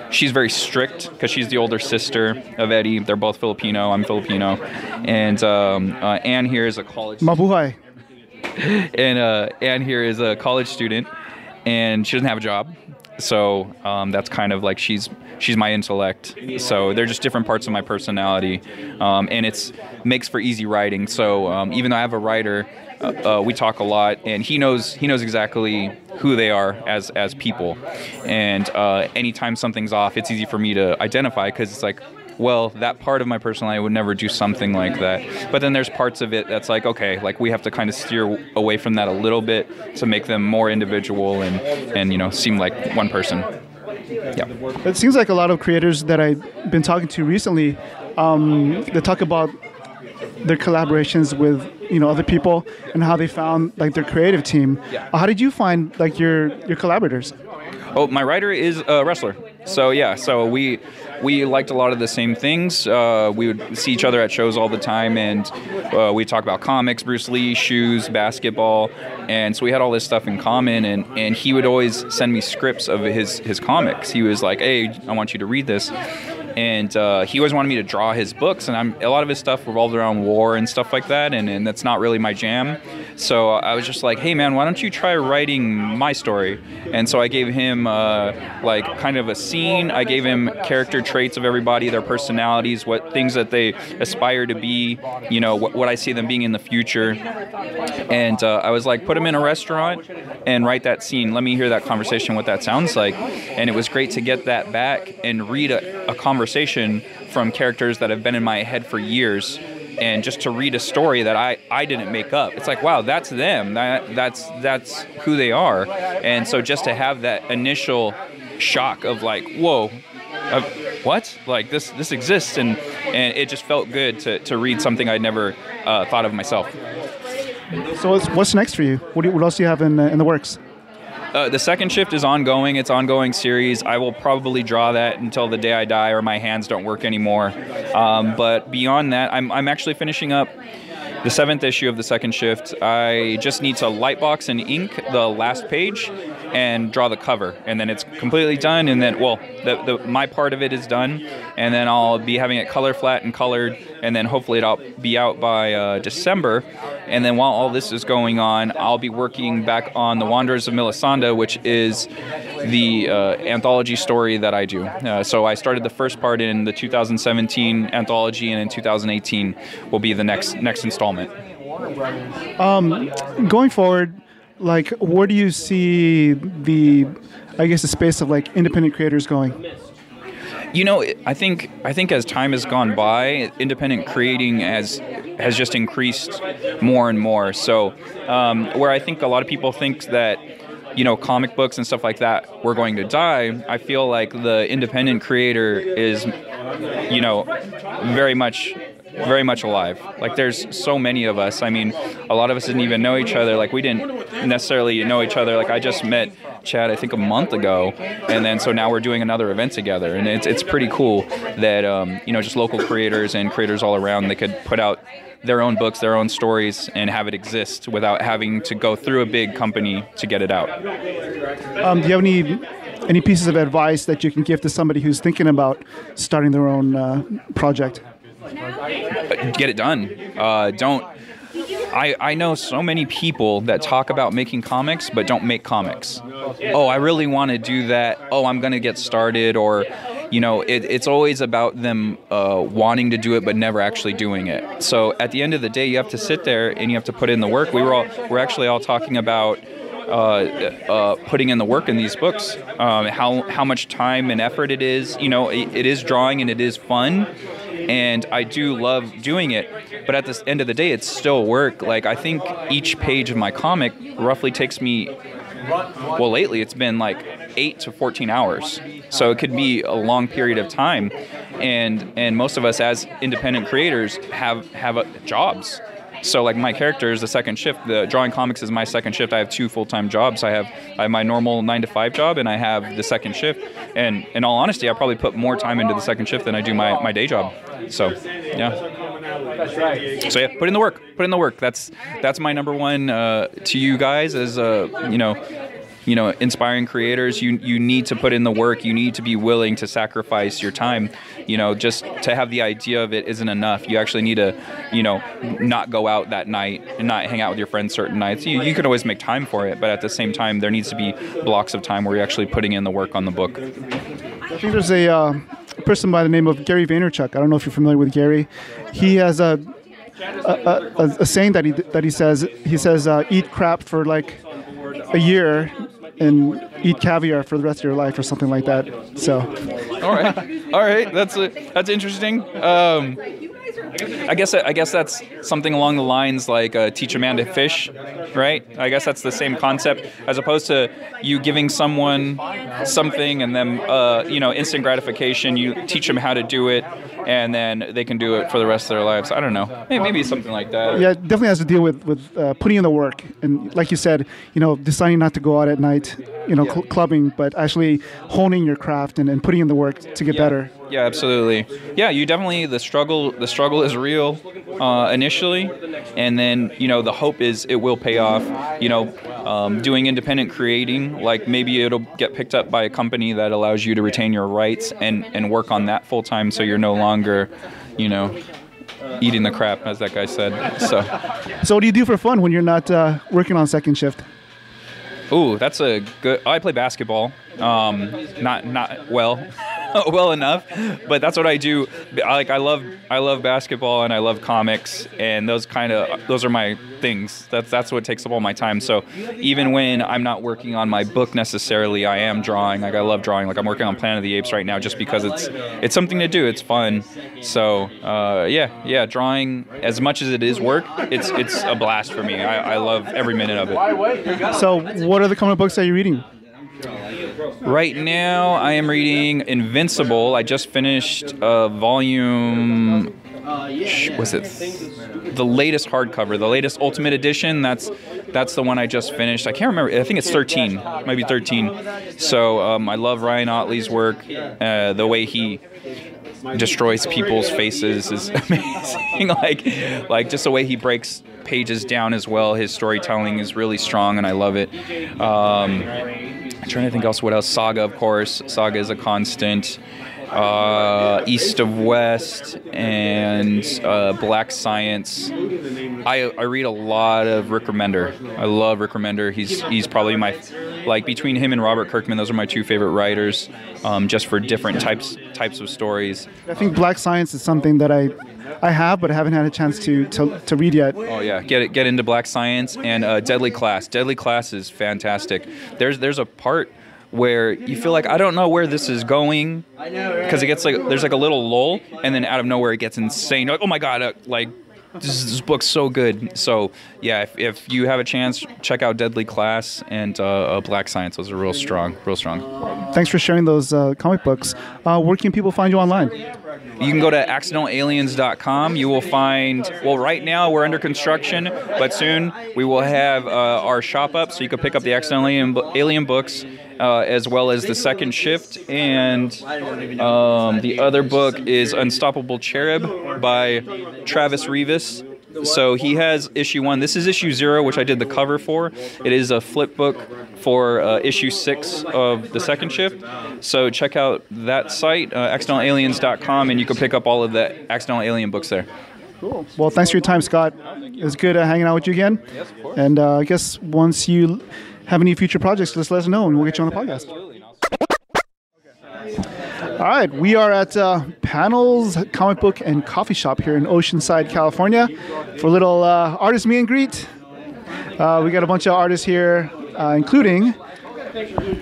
she's very strict because she's the older sister of eddie. They're both filipino. I'm filipino. And um, uh, anne here is a college Mabuhay. [laughs] and uh, Anne here is a college student, and she doesn't have a job. So um, that's kind of like she's she's my intellect. So they're just different parts of my personality, um, and it's makes for easy writing. So um, even though I have a writer, uh, uh, we talk a lot, and he knows he knows exactly who they are as as people. And uh, anytime something's off, it's easy for me to identify because it's like well, that part of my personality would never do something like that. But then there's parts of it that's like, okay, like we have to kind of steer away from that a little bit to make them more individual and, and you know, seem like one person. Yeah. It seems like a lot of creators that I've been talking to recently, um, they talk about their collaborations with you know other people and how they found like their creative team. Yeah. How did you find like your your collaborators? Oh, my writer is a wrestler. So yeah, so we we liked a lot of the same things. Uh, we would see each other at shows all the time, and uh, we talk about comics, Bruce Lee, shoes, basketball, and so we had all this stuff in common. And, and he would always send me scripts of his his comics. He was like, "Hey, I want you to read this." And uh, he always wanted me to draw his books, and I'm, a lot of his stuff revolved around war and stuff like that, and, and that's not really my jam. So I was just like, hey man, why don't you try writing my story? And so I gave him uh, like kind of a scene. I gave him character traits of everybody, their personalities, what things that they aspire to be, you know, what, what I see them being in the future. And uh, I was like, put them in a restaurant and write that scene. Let me hear that conversation, what that sounds like. And it was great to get that back and read a, a conversation from characters that have been in my head for years and just to read a story that I, I didn't make up. It's like, wow, that's them. That that's that's who they are. And so just to have that initial shock of like, whoa, uh, what? Like this this exists and and it just felt good to, to read something I'd never uh, thought of myself. So what's, what's next for you? What, do you, what else do you have in uh, in the works? Uh, the second shift is ongoing. It's ongoing series. I will probably draw that until the day I die or my hands don't work anymore. Um, but beyond that, I'm, I'm actually finishing up the seventh issue of the second shift. I just need to lightbox and ink the last page and draw the cover, and then it's completely done. And then, well, the, the, my part of it is done, and then I'll be having it color flat and colored, and then hopefully it'll be out by uh, December. And then while all this is going on, I'll be working back on the Wanderers of Melisande, which is the uh, anthology story that I do. Uh, so I started the first part in the 2017 anthology, and in 2018 will be the next next installment. Going forward, like where do you see the, I guess, the space of like independent creators going? You know, I think I think as time has gone by, independent creating has has just increased more and more. So, um, where I think a lot of people think that you know comic books and stuff like that were going to die, I feel like the independent creator is, you know, very much very much alive. Like there's so many of us. I mean, a lot of us didn't even know each other. Like we didn't necessarily know each other. Like I just met Chad, I think a month ago, and then so now we're doing another event together, and it's it's pretty cool that um, you know just local creators and creators all around they could put out their own books, their own stories, and have it exist without having to go through a big company to get it out. Um, do you have any any pieces of advice that you can give to somebody who's thinking about starting their own uh, project? Get it done. Uh, don't. I, I know so many people that talk about making comics but don't make comics. Oh, I really want to do that. Oh, I'm going to get started. Or, you know, it, it's always about them uh, wanting to do it but never actually doing it. So at the end of the day, you have to sit there and you have to put in the work. We were all, we're actually all talking about uh, uh, putting in the work in these books, um, how how much time and effort it is. You know, it, it is drawing and it is fun, and I do love doing it. But at the end of the day, it's still work. Like I think each page of my comic roughly takes me. Well, lately it's been like eight to 14 hours, so it could be a long period of time, and and most of us as independent creators have have uh, jobs. So like my character is the second shift. The drawing comics is my second shift. I have two full time jobs. I have I have my normal nine to five job and I have the second shift. And in all honesty, I probably put more time into the second shift than I do my, my day job. So yeah. That's right. So yeah, put in the work. Put in the work. That's that's my number one uh, to you guys as uh, you know you know inspiring creators you you need to put in the work. You need to be willing to sacrifice your time. You know just to have the idea of it isn't enough. You actually need to you know not go out that night and not hang out with your friends certain nights. You, you can always make time for it but at the same time there needs to be blocks of time where you're actually putting in the work on the book. I think there's a uh, person by the name of Gary Vaynerchuk. I don't know if you're familiar with Gary. He has a a, a, a saying that he that he says. He says uh, eat crap for like a year and eat caviar for the rest of your life or something like that. So all right. All right. That's uh that's interesting. Um, I guess I guess that's something along the lines like uh, teach a man to fish, right? I guess that's the same concept as opposed to you giving someone something and then uh, you know instant gratification. You teach them how to do it, and then they can do it for the rest of their lives. I don't know, maybe, maybe something like that. yeah, it definitely has to deal with with uh, putting in the work and like you said, you know, deciding not to go out at night, you know, cl- clubbing, but actually honing your craft and, and putting in the work to get better. Yeah, absolutely. Yeah, you definitely the struggle. The struggle is real uh, initially, and then you know the hope is it will pay off. You know, um, doing independent creating, like maybe it'll get picked up by a company that allows you to retain your rights and and work on that full time, so you're no longer, you know, eating the crap as that guy said. So, So what do you do for fun when you're not uh, working on second shift? ooh, that's a good. I play basketball. Um, not not well. [laughs] well enough, but that's what I do. Like I love I love basketball and I love comics and those kind of those are my things. That's that's what takes up all my time. So even when I'm not working on my book necessarily, I am drawing. Like I love drawing. Like I'm working on Planet of the Apes right now just because it's it's something to do. It's fun. So uh, yeah, yeah, drawing as much as it is work, it's it's a blast for me. I, I love every minute of it. So what are the comic books that you're reading? Right now, I am reading Invincible. I just finished uh, volume. Was it the latest hardcover, the latest Ultimate Edition? That's That's the one I just finished. I can't remember. I think it's 13, maybe 13. So um, I love Ryan Ottley's work. Uh, the way he destroys people's faces is [laughs] amazing. like, like just the way he breaks pages down as well. His storytelling is really strong, and I love it. Um, trying to think else. What else? Saga, of course. Saga is a constant. Uh, East of West and uh, Black Science. I, I read a lot of Rick Remender. I love Rick Remender. He's he's probably my like between him and Robert Kirkman. Those are my two favorite writers, um, just for different types types of stories. I think Black Science is something that I I have, but I haven't had a chance to to, to read yet. Oh yeah, get it, get into Black Science and uh, Deadly Class. Deadly Class is fantastic. There's there's a part where you feel like I don't know where this is going because it gets like there's like a little lull and then out of nowhere it gets insane. You're like oh my god, uh, like this, this book's so good. So yeah, if, if you have a chance, check out Deadly Class and uh, uh, Black Science. Those are real strong, real strong. Thanks for sharing those uh, comic books. Uh, where can people find you online? You can go to accidentalaliens.com. You will find, well, right now we're under construction, but soon we will have uh, our shop up so you can pick up the Accidental Alien, Alien books uh, as well as the second shift. And um, the other book is Unstoppable Cherub by Travis Rivas. So he has issue one. This is issue zero, which I did the cover for. It is a flip book for uh, issue six of the second shift. So check out that site, uh, accidentalaliens.com, and you can pick up all of the Accidental Alien books there. Cool. Well, thanks for your time, Scott. It was good uh, hanging out with you again. Yes, of course. And uh, I guess once you have any future projects, just let us know and we'll get you on the podcast. All right, we are at uh, Panels Comic Book and Coffee Shop here in Oceanside, California, for a little uh, artist meet and greet. Uh, we got a bunch of artists here, uh, including.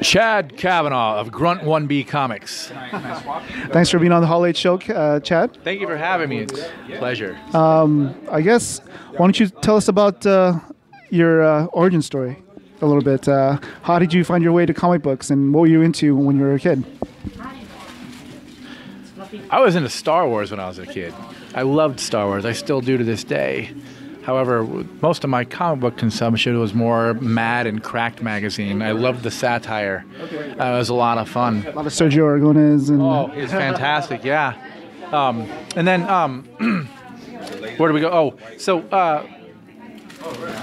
Chad Cavanaugh of Grunt 1B Comics. Thanks for being on the Hall H show, uh, Chad. Thank you for having me. It's a pleasure. I guess, why don't you tell us about uh, your uh, origin story a little bit? Uh, how did you find your way to comic books and what were you into when you were a kid? I was into Star Wars when I was a kid. I loved Star Wars. I still do to this day. However, most of my comic book consumption was more Mad and Cracked magazine. I loved the satire. Uh, it was a lot of fun. A lot of Sergio Aragonés and Oh, it's fantastic, yeah. Um, and then, um, [clears throat] where do we go? Oh, so uh,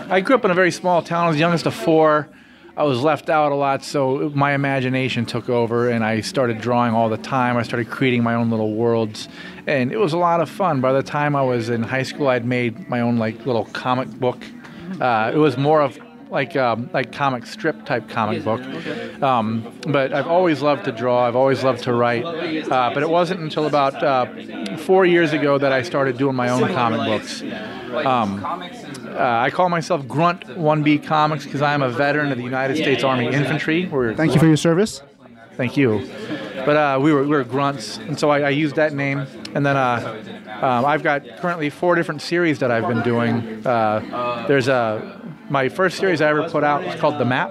I grew up in a very small town. I was the youngest of four. I was left out a lot, so my imagination took over, and I started drawing all the time. I started creating my own little worlds, and it was a lot of fun. By the time I was in high school, I'd made my own like little comic book. Uh, it was more of like um, like comic strip type comic book. Um, but I've always loved to draw. I've always loved to write. Uh, but it wasn't until about uh, four years ago that I started doing my own comic books. Um, uh, I call myself Grunt 1B Comics because I am a veteran of the United States Army Infantry. We're, Thank you for your service. Thank you. But uh, we were we were grunts, and so I, I used that name. And then uh, um, I've got currently four different series that I've been doing. Uh, there's a my first series I ever put out was called The Map,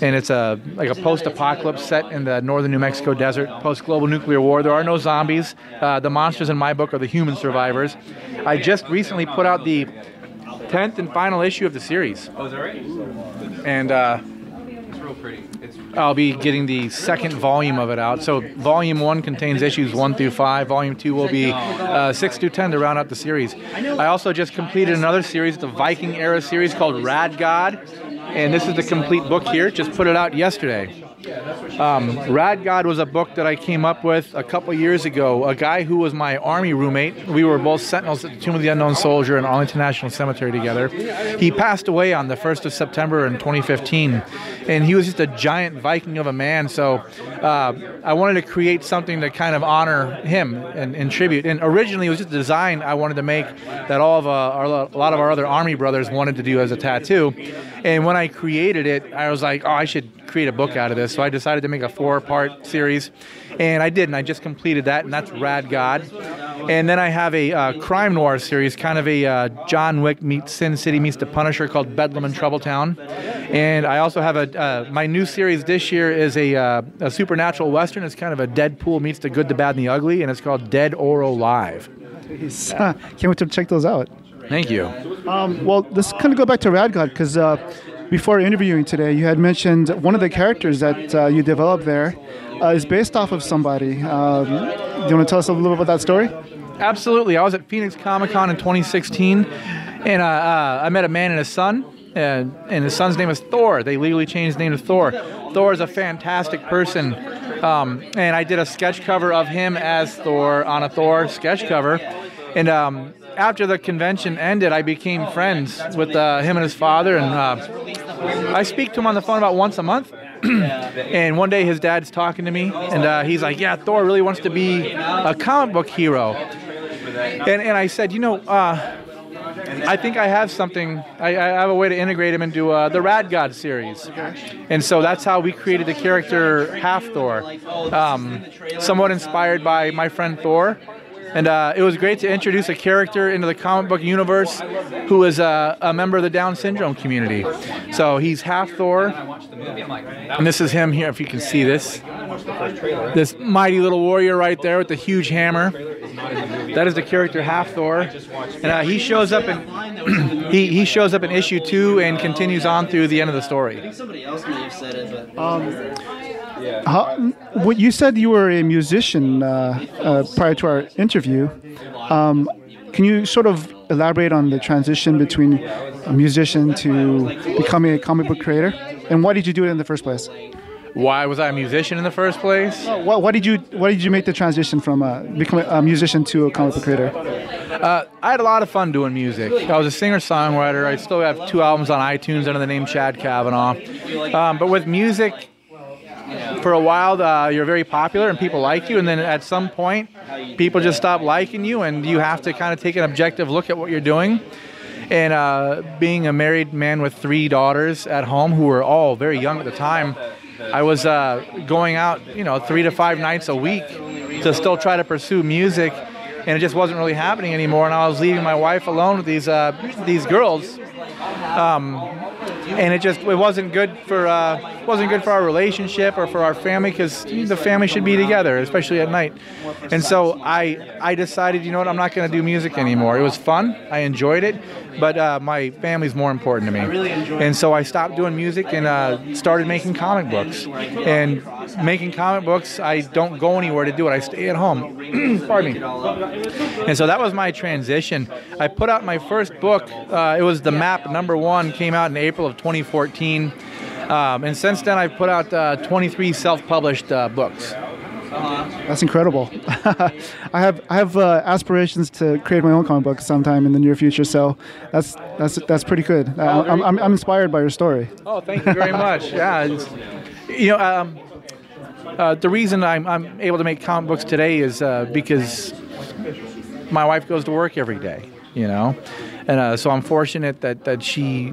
and it's a like a post-apocalypse set in the northern New Mexico desert, post-global nuclear war. There are no zombies. Uh, the monsters in my book are the human survivors. I just recently put out the tenth and final issue of the series. Oh, is that right? And uh, It's real pretty. It's I'll be getting the second volume of it out. So volume one contains issues one through five. Volume two will be uh, six through ten to round out the series. I also just completed another series, the Viking era series called Radgod, and this is the complete book here. Just put it out yesterday. Um, Radgod was a book that I came up with a couple years ago. A guy who was my army roommate. We were both sentinels at the Tomb of the Unknown Soldier in Arlington National Cemetery together. He passed away on the 1st of September in 2015, and he was just a giant Viking of a man. So uh, I wanted to create something to kind of honor him and, and tribute. And originally, it was just a design I wanted to make that all of uh, our, a lot of our other army brothers wanted to do as a tattoo. And when I created it, I was like, oh, I should create a book out of this. So I decided to make a four part series. And I did, and I just completed that, and that's Radgod. And then I have a uh, crime noir series, kind of a uh, John Wick meets Sin City meets The Punisher called Bedlam in Troubletown. And I also have a, uh, my new series this year is a, uh, a supernatural western. It's kind of a Deadpool meets The Good, the Bad, and the Ugly, and it's called Dead or Alive. [laughs] Can't wait to check those out. Thank you. Um, well, let's kind of go back to Radgod because uh, before interviewing today, you had mentioned one of the characters that uh, you developed there uh, is based off of somebody. Um, do you want to tell us a little bit about that story? Absolutely. I was at Phoenix Comic Con in 2016, and uh, uh, I met a man and his son. And, and his son's name is Thor. They legally changed his name to Thor. Thor is a fantastic person. Um, and I did a sketch cover of him as Thor on a Thor sketch cover. And um, after the convention ended, I became friends with uh, him and his father. And uh, I speak to him on the phone about once a month. [clears throat] and one day his dad's talking to me, and uh, he's like, "Yeah, Thor really wants to be a comic book hero." And, and I said, "You know, uh, I think I have something. I, I have a way to integrate him into uh, the Radgod series, and so that's how we created the character Half Thor, um, somewhat inspired by my friend Thor. And uh, it was great to introduce a character into the comic book universe who is uh, a member of the Down syndrome community. So he's half Thor, and this is him here. If you can see this, this mighty little warrior right there with the huge hammer. That is the character half Thor, and uh, he shows up in [clears throat] he, he shows up in issue two and continues on through the end of the story. Somebody else may have said it, but Um, How, what you said you were a musician uh, uh, prior to our interview. Um, can you sort of elaborate on the transition between a musician to becoming a comic book creator, and why did you do it in the first place? Why was I a musician in the first place? Why, why did you Why did you make the transition from uh, becoming a musician to a comic book creator? Uh, I had a lot of fun doing music. I was a singer songwriter. I still have two albums on iTunes under the name Chad Cavanaugh. Um, but with music, for a while, uh, you're very popular and people like you, and then at some point, people just stop liking you, and you have to kind of take an objective look at what you're doing. And uh, being a married man with three daughters at home who were all very young at the time, I was uh, going out, you know, three to five nights a week to still try to pursue music, and it just wasn't really happening anymore. And I was leaving my wife alone with these uh, these girls, um, and it just it wasn't good for uh, wasn't good for our relationship or for our family because the family should be together, especially at night. And so I I decided, you know what, I'm not going to do music anymore. It was fun, I enjoyed it, but uh, my family's more important to me. And so I stopped doing music and uh, started making comic books. And making comic books, I don't go anywhere to do it. I stay at home. [clears throat] Pardon me. And so that was my transition. I put out my first book. Uh, it was The Map Number One. Came out in April of 2014. Um, and since then, I've put out uh, 23 self-published uh, books. That's incredible. [laughs] I have I have uh, aspirations to create my own comic book sometime in the near future. So that's that's that's pretty good. Uh, I'm, I'm, I'm inspired by your story. Oh, thank you very much. [laughs] yeah, you know, um, uh, the reason I'm, I'm able to make comic books today is uh, because my wife goes to work every day. You know, and uh, so I'm fortunate that that she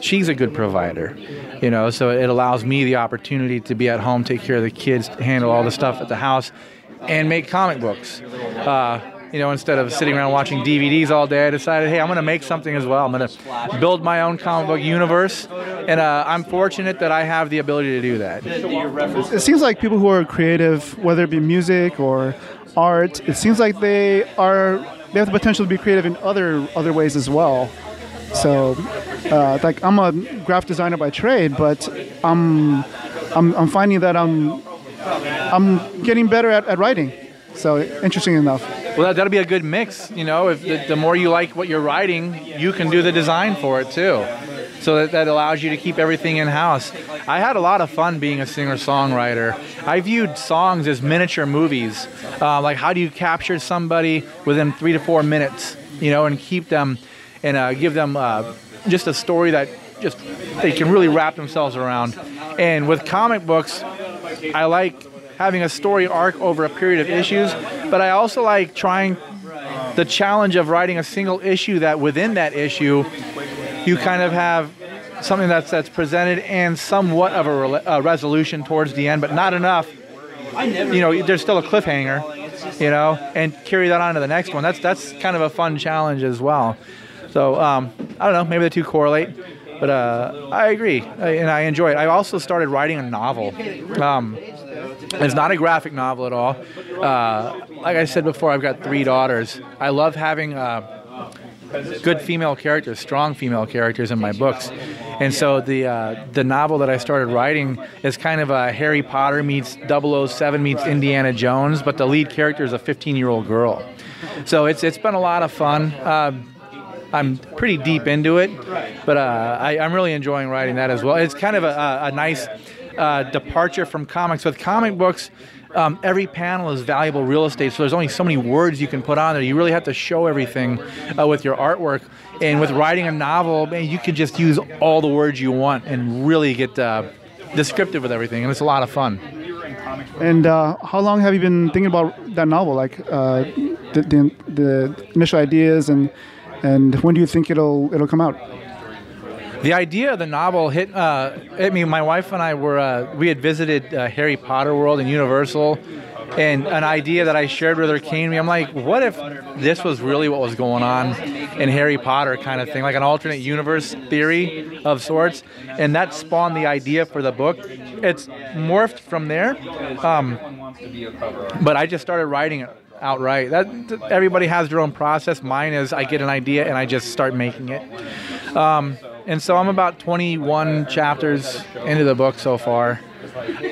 she's a good provider. You know, so it allows me the opportunity to be at home, take care of the kids, handle all the stuff at the house, and make comic books. Uh, you know, instead of sitting around watching DVDs all day, I decided, hey, I'm going to make something as well. I'm going to build my own comic book universe, and uh, I'm fortunate that I have the ability to do that. It seems like people who are creative, whether it be music or art, it seems like they are they have the potential to be creative in other other ways as well. So, uh, like I'm a graphic designer by trade, but I'm I'm, I'm finding that I'm I'm getting better at, at writing. So interesting enough. Well, that, that'll be a good mix. You know, if the, the more you like what you're writing, you can do the design for it too. So that, that allows you to keep everything in house. I had a lot of fun being a singer songwriter. I viewed songs as miniature movies. Uh, like, how do you capture somebody within three to four minutes, you know, and keep them and uh, give them uh, just a story that just they can really wrap themselves around. And with comic books, I like having a story arc over a period of issues, but I also like trying the challenge of writing a single issue that within that issue you kind of have something that's that's presented and somewhat of a, rela- a resolution towards the end, but not enough. You know, there's still a cliffhanger, you know, and carry that on to the next one. That's that's kind of a fun challenge as well. So um, I don't know, maybe the two correlate, but uh, I agree and I enjoy it. I also started writing a novel. Um, it's not a graphic novel at all. Uh, like I said before, I've got three daughters. I love having uh, good female characters, strong female characters in my books. And so the uh, the novel that I started writing is kind of a Harry Potter meets 007 meets Indiana Jones, but the lead character is a 15 year old girl. So it's it's been a lot of fun. Um, I'm pretty deep into it, but uh, I, I'm really enjoying writing that as well. It's kind of a, a, a nice uh, departure from comics. With comic books, um, every panel is valuable real estate, so there's only so many words you can put on there. You really have to show everything uh, with your artwork. And with writing a novel, man, you can just use all the words you want and really get uh, descriptive with everything, and it's a lot of fun. And uh, how long have you been thinking about that novel? Like uh, the, the, the initial ideas and and when do you think it'll it'll come out? The idea of the novel hit uh, hit me. My wife and I were uh, we had visited uh, Harry Potter World and Universal, and an idea that I shared with her came to me. I'm like, what if this was really what was going on in Harry Potter, kind of thing, like an alternate universe theory of sorts, and that spawned the idea for the book. It's morphed from there, um, but I just started writing it outright. That everybody has their own process. Mine is I get an idea and I just start making it. Um, and so I'm about 21 chapters into the book so far.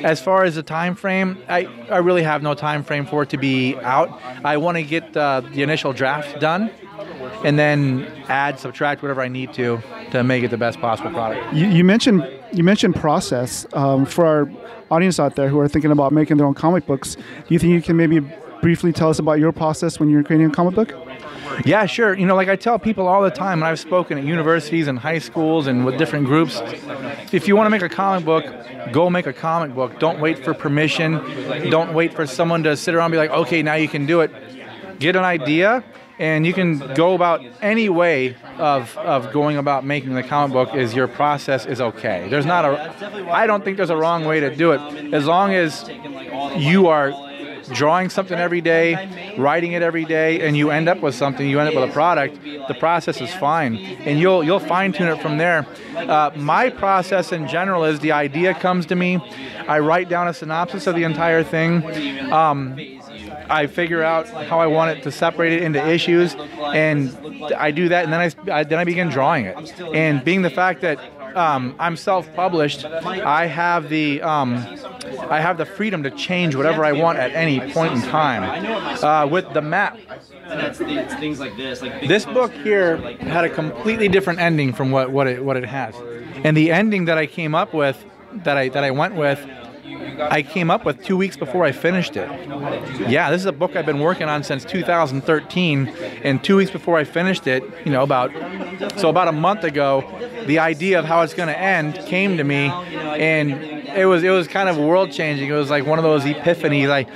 As far as the time frame, I, I really have no time frame for it to be out. I want to get uh, the initial draft done and then add, subtract whatever I need to to make it the best possible product. You, you mentioned you mentioned process um, for our audience out there who are thinking about making their own comic books. Do you think you can maybe briefly tell us about your process when you're creating a comic book? Yeah, sure. You know, like I tell people all the time, and I've spoken at universities and high schools and with different groups. If you want to make a comic book, go make a comic book. Don't wait for permission. Don't wait for someone to sit around and be like, okay, now you can do it. Get an idea, and you can go about any way of, of going about making the comic book is your process is okay. There's not a, I don't think there's a wrong way to do it. As long as you are drawing something every day, writing it every day, and you end up with something, you end up with a product, the process is fine, and you'll you'll fine tune it from there. Uh, my process in general is the idea comes to me, I write down a synopsis of the entire thing. Um, I figure out how I want it to separate it into issues, and I do that, and then I, I then I begin drawing it. And being the fact that um, I'm self-published, I have the um, I have the freedom to change whatever I want at any point in time. Uh, with the map. This book here had a completely different ending from what, what it what it has, and the ending that I came up with, that I that I went with, I came up with two weeks before I finished it. Yeah, this is a book I've been working on since 2013, and two weeks before I finished it, you know, about so about a month ago, the idea of how it's going to end came to me, and it was it was kind of world changing. It was like one of those epiphanies. I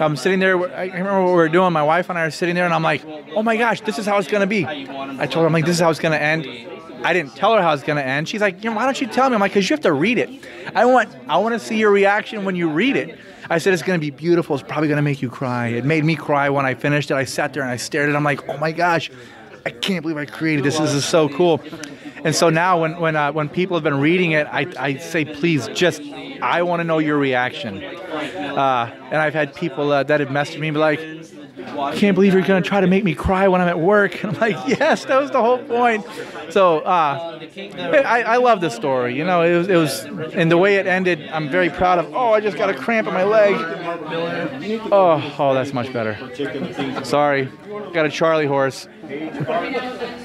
I'm sitting there. I remember what we were doing. My wife and I are sitting there, and I'm like, "Oh my gosh, this is how it's gonna be." I told her, "I'm like, this is how it's gonna end." I didn't tell her how it's gonna end. She's like, you know, "Why don't you tell me?" I'm like, "Cause you have to read it. I want, I want to see your reaction when you read it." I said, "It's gonna be beautiful. It's probably gonna make you cry." It made me cry when I finished it. I sat there and I stared at it. I'm like, "Oh my gosh, I can't believe I created this. This is so cool." And so now, when when uh, when people have been reading it, I, I say, please, just I want to know your reaction. Uh, and I've had people uh, that have messaged me be like, can't believe you're going to try to make me cry when I'm at work. And [laughs] I'm like, yes, that was the whole point. So uh, I, I love the story. You know, it was, it was, and the way it ended, I'm very proud of. Oh, I just got a cramp in my leg. Oh, oh, that's much better. Sorry, got a Charlie horse.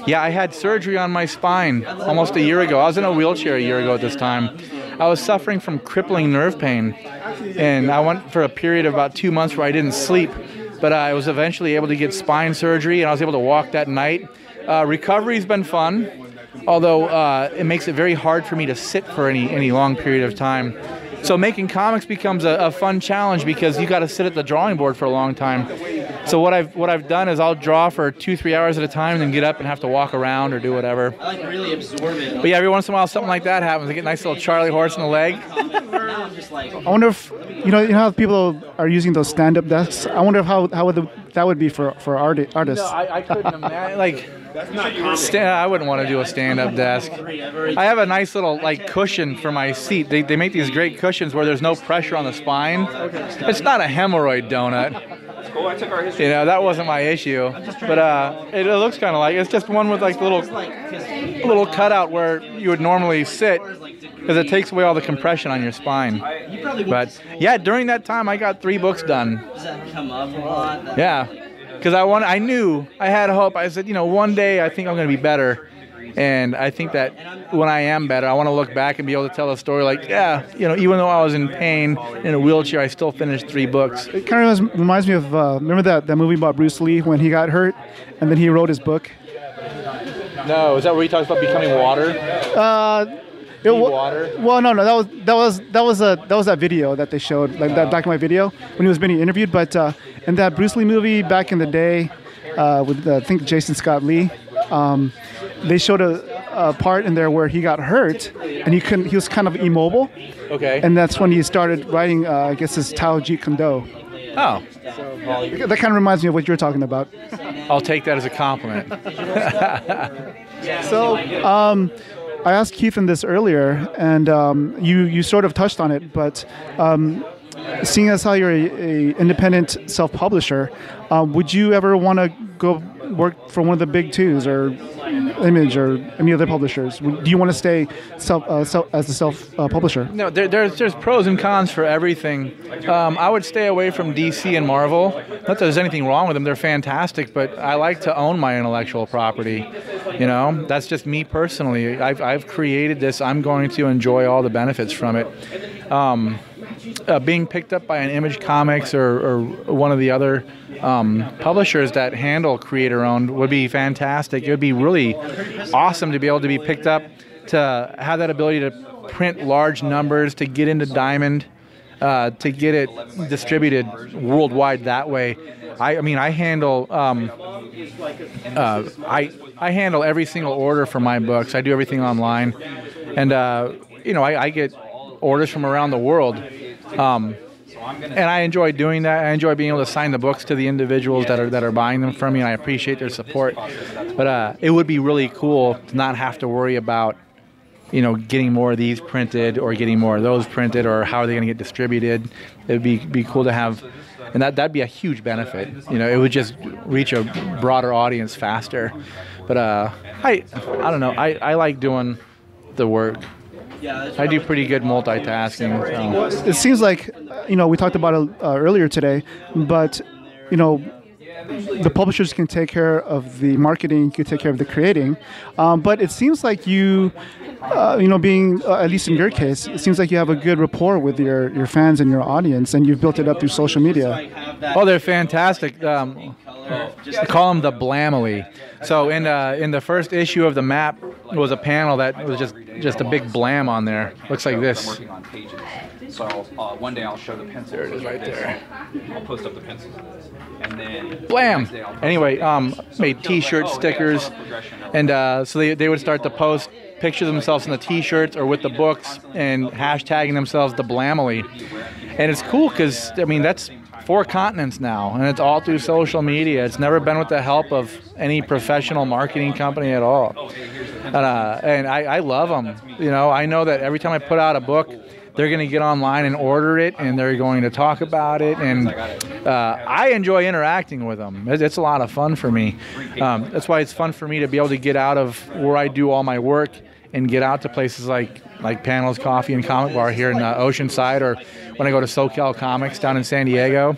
Yeah, I had surgery on my spine almost a year ago. I was in a wheelchair a year ago at this time. I was suffering from crippling nerve pain, and I went for a period of about two months where I didn't sleep. But I was eventually able to get spine surgery, and I was able to walk that night. Uh, recovery's been fun, although uh, it makes it very hard for me to sit for any any long period of time. So making comics becomes a, a fun challenge because you got to sit at the drawing board for a long time. So what I've what I've done is I'll draw for two three hours at a time, and then get up and have to walk around or do whatever. I like really absorb it. But yeah, every once in a while something like that happens. I get a nice little Charlie horse in the leg. now I'm just like, I wonder if you know you know how people are using those stand-up desks. I wonder how how would the, that would be for for arti- artists. No, I, I couldn't [laughs] imagine. Like, sta- I wouldn't want to do a stand-up desk. I have a nice little like cushion for my seat. They, they make these great cushions where there's no pressure on the spine. It's not a hemorrhoid donut. cool. I took our history. You know, that wasn't my issue. But uh, it, it looks kind of like it's just one with like little little cutout where you would normally sit because it takes away all the compression on your spine. But yeah, during that time, I got three books done. Does that come up a lot? Yeah, because I want, I knew, I had hope. I said, you know, one day I think I'm going to be better, and I think that when I am better, I want to look back and be able to tell a story like, yeah, you know, even though I was in pain in a wheelchair, I still finished three books. It kind of reminds me of uh, remember that, that movie about Bruce Lee when he got hurt and then he wrote his book. No, is that where he talks about becoming water? Uh, it wa- water? Well, no, no, that was that was that was a that was that video that they showed, like that black and white video when he was being interviewed. But uh, in that Bruce Lee movie back in the day, uh, with uh, I think Jason Scott Lee, um, they showed a, a part in there where he got hurt and he couldn't. He was kind of immobile, Okay. and that's when he started writing. Uh, I guess his Tao Jeet Kune Do. oh, That kind of reminds me of what you're talking about. I'll take that as a compliment. [laughs] So, um, I asked Keithan this earlier, and um, you you sort of touched on it, but um, seeing as how you're a, a independent self-publisher, um, would you ever want to go work for one of the big twos or Image or any other publishers? Do you want to stay self, uh, self as a self-publisher? No, there, there's there's pros and cons for everything. Um, I would stay away from DC and Marvel. Not that there's anything wrong with them; they're fantastic. But I like to own my intellectual property. You know, that's just me personally. I've I've created this. I'm going to enjoy all the benefits from it. Um, uh, being picked up by an Image Comics or, or one of the other um, publishers that handle creator owned would be fantastic. It would be really awesome to be able to be picked up, to have that ability to print large numbers, to get into Diamond, uh, to get it distributed worldwide that way. I, I mean, I handle. Um, uh, I I handle every single order for my books. I do everything online, and uh, you know I, I get orders from around the world. Um, and I enjoy doing that. I enjoy being able to sign the books to the individuals that are that are buying them from me, and I appreciate their support. But uh, it would be really cool to not have to worry about, you know, getting more of these printed or getting more of those printed, or how are they going to get distributed. It'd be be cool to have, and that that'd be a huge benefit. You know, it would just reach a broader audience faster. But uh, I I don't know. I, I like doing the work. I do pretty good multitasking. So. It seems like, you know, we talked about it uh, earlier today, but, you know, the publishers can take care of the marketing, you can take care of the creating, um, but it seems like you, uh, you know, being uh, at least in your case, it seems like you have a good rapport with your, your fans and your audience, and you've built it up through social media. Oh, they're fantastic. Um, I call them the Blamily. So in uh, in the first issue of the map was a panel that was just just a big blam on there. Looks like this. working on pages. So uh, one day I'll show the pencils. There it is right there. I'll post up the pencils. And then Blam. next day I'll post Anyway, um, made T-shirts, stickers, and uh, so they, they would start to post pictures of themselves in the T-shirts or with the books and hashtagging themselves the Blamily. And it's cool because I mean that's four continents now, and it's all through social media. It's never been with the help of any professional marketing company at all. And, uh, and I, I love them. You know, I know that every time I put out a book, they're going to get online and order it, and they're going to talk about it. And uh, I enjoy interacting with them. It's, a lot of fun for me. Um, that's why it's fun for me to be able to get out of where I do all my work and get out to places like like Panels Coffee and Comic Bar here in uh, Oceanside, or when I go to SoCal Comics down in San Diego,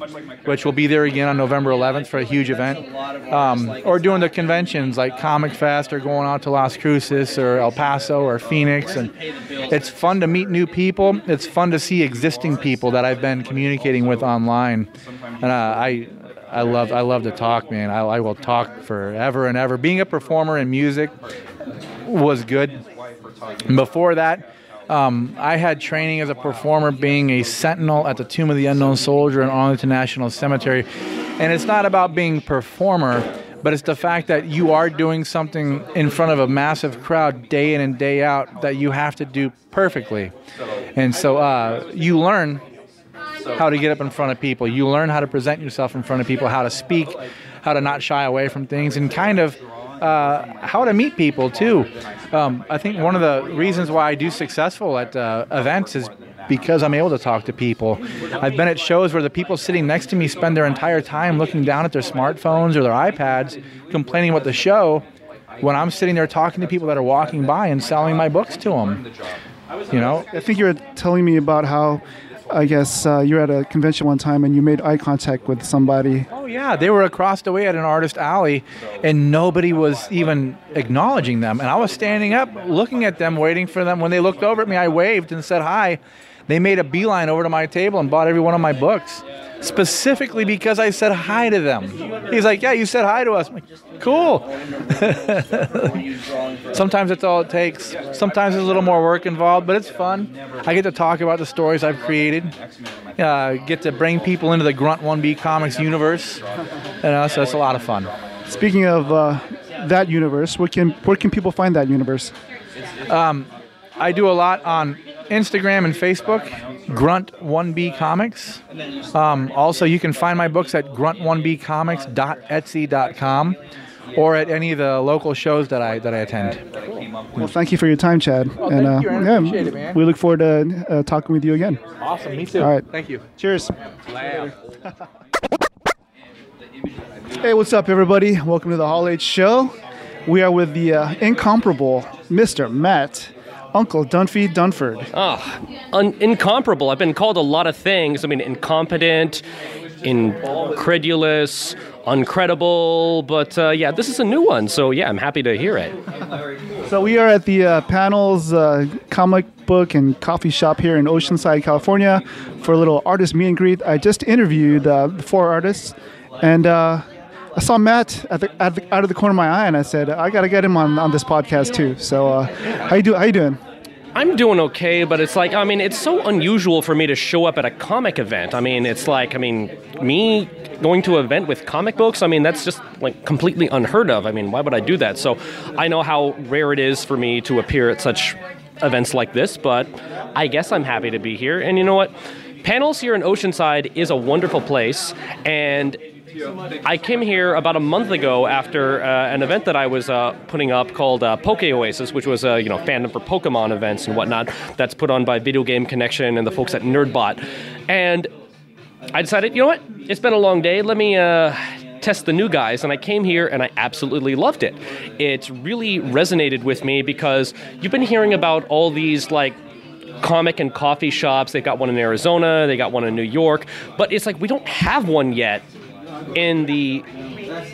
which will be there again on November 11th for a huge event, um, or doing the conventions like Comic Fest, or going out to Las Cruces or El Paso or Phoenix, and it's fun to meet new people. It's fun to see existing people that I've been communicating with online, and uh, I. I love I love to talk, man. I, I will talk forever and ever. Being a performer in music was good. Before that, um, I had training as a performer, being a sentinel at the Tomb of the Unknown Soldier in Arlington National Cemetery. And it's not about being performer, but it's the fact that you are doing something in front of a massive crowd day in and day out that you have to do perfectly. And so uh, you learn how to get up in front of people. You learn how to present yourself in front of people, how to speak, how to not shy away from things, and kind of uh, how to meet people too. Um, I think one of the reasons why I do successful at uh, events is because I'm able to talk to people. I've been at shows where the people sitting next to me spend their entire time looking down at their smartphones or their iPads, complaining about the show, when I'm sitting there talking to people that are walking by and selling my books to them. You know, I think you were telling me about how, I guess uh, you were at a convention one time and you made eye contact with somebody. Oh yeah, they were across the way at an artist alley, and nobody was even acknowledging them. And I was standing up, looking at them, waiting for them. When they looked over at me, I waved and said hi. They made a beeline over to my table and bought every one of my books, specifically because I said hi to them. He's like, "Yeah, you said hi to us." Like, cool. [laughs] Sometimes it's all it takes. Sometimes there's a little more work involved, but it's fun. I get to talk about the stories I've created. Uh, get to bring people into the Grunt 1B Comics universe. You know, so it's a lot of fun. Speaking of uh, that universe, where can where can people find that universe? I do a lot on Instagram and Facebook, Grunt1B Comics. Um, also, you can find my books at grunt1bcomics.etsy.com or at any of the local shows that I that I attend. Well, thank you for your time, Chad. Oh, thank you, Aaron. yeah, it, man. we look forward to uh, talking with you again. Awesome, me too. All right. Thank you. Cheers. Hey, what's up, everybody? Welcome to the Hall H Show. We are with the uh, incomparable Mr. Matt, Uncle Dunphy Dunford. Un- incomparable. I've been called a lot of things. I mean, incompetent, incredulous, uncredible. But uh, yeah, this is a new one. So yeah, I'm happy to hear it. So we are at the uh, panels uh, comic book and coffee shop here in Oceanside, California, for a little artist meet and greet. I just interviewed uh, the four artists, and uh, I saw Matt at the, at the, out of the corner of my eye, and I said, I got to get him on, on this podcast too. So uh, how you do? How you doing? I'm doing okay, but it's like, I mean, it's so unusual for me to show up at a comic event. I mean, it's like, I mean, me going to an event with comic books, I mean, that's just like completely unheard of. I mean, why would I do that? So I know how rare it is for me to appear at such events like this, but I guess I'm happy to be here. And you know what? Panels here in Oceanside is a wonderful place, and I came here about a month ago after uh, an event that I was uh, putting up called uh, Poke Oasis, which was a you know fandom for Pokemon events and whatnot. That's put on by Video Game Connection and the folks at Nerdbot. And I decided, you know what? It's been a long day. Let me uh, test the new guys. And I came here and I absolutely loved it. It really resonated with me because you've been hearing about all these like comic and coffee shops. They've got one in Arizona, they got one in New York, but it's like we don't have one yet in the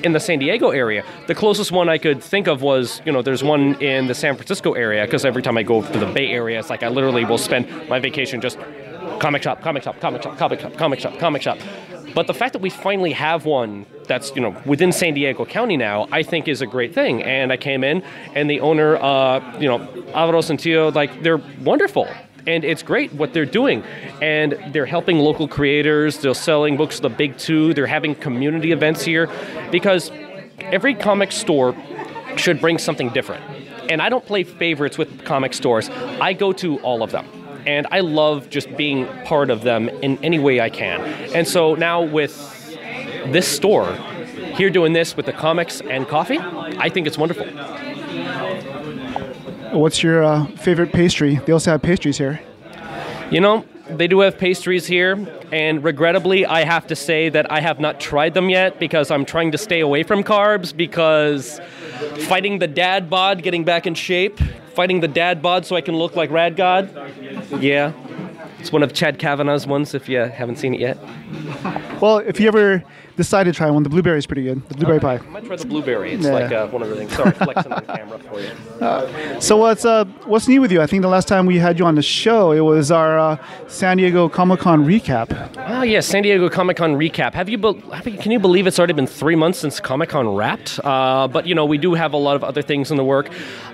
in the San Diego area. The closest one I could think of was, you know, there's one in the San Francisco area because every time I go to the Bay Area, it's like I literally will spend my vacation just comic shop, comic shop, comic shop, comic shop, comic shop, comic shop. But the fact that we finally have one that's you know within San Diego County now, I think is a great thing. And I came in, and the owner, uh, you know, Alvaro Santillo, like they're wonderful. And it's great what they're doing. And they're helping local creators. They're selling books to the big two. They're having community events here because every comic store should bring something different. And I don't play favorites with comic stores. I go to all of them. And I love just being part of them in any way I can. And so now with this store, here doing this with the comics and coffee, I think it's wonderful. What's your uh, favorite pastry? They also have pastries here. You know, they do have pastries here, and regrettably, I have to say that I have not tried them yet because I'm trying to stay away from carbs because fighting the dad bod, getting back in shape, fighting the dad bod so I can look like Rad God. Yeah. It's one of Chad Cavanaugh's ones if you haven't seen it yet. Well, if you ever decide to try one, the blueberry is pretty good. The blueberry I pie. I might try the blueberry. It's Yeah. like uh, one of the things. Sorry, flexing on camera for you. [laughs] So what's uh what's new with you? I think the last time we had you on the show, it was our uh, San Diego Comic Con recap. Oh yeah, San Diego Comic Con recap. Have you, be-? Can you believe it's already been three months since Comic Con wrapped? Uh, but you know, we do have a lot of other things in the work.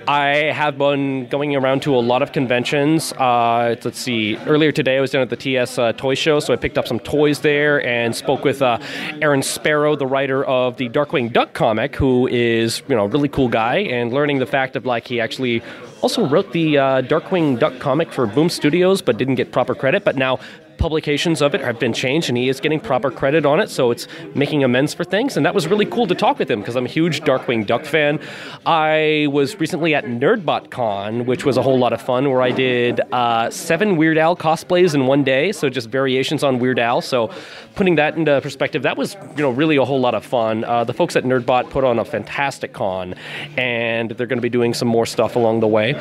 I have been going around to a lot of conventions. Uh, let's see. Earlier today, I was down at the TS uh, Toy Show, so I picked up some toys there and spoke with uh, Aaron Sparrow, the writer of the Darkwing Duck comic, who is you know a really cool guy, and learning the fact of like he actually also wrote the uh, Darkwing Duck comic for Boom Studios, but didn't get proper credit. But now publications of it have been changed, and he is getting proper credit on it. So it's making amends for things, and that was really cool to talk with him because I'm a huge Darkwing Duck fan. I was recently at Nerdbot Con, which was a whole lot of fun, where I did uh, seven Weird Al cosplays in one day. So just variations on Weird Al. So putting that into perspective, that was you know really a whole lot of fun. Uh, the folks at Nerdbot put on a fantastic con, and they're going to be doing some more stuff along the way.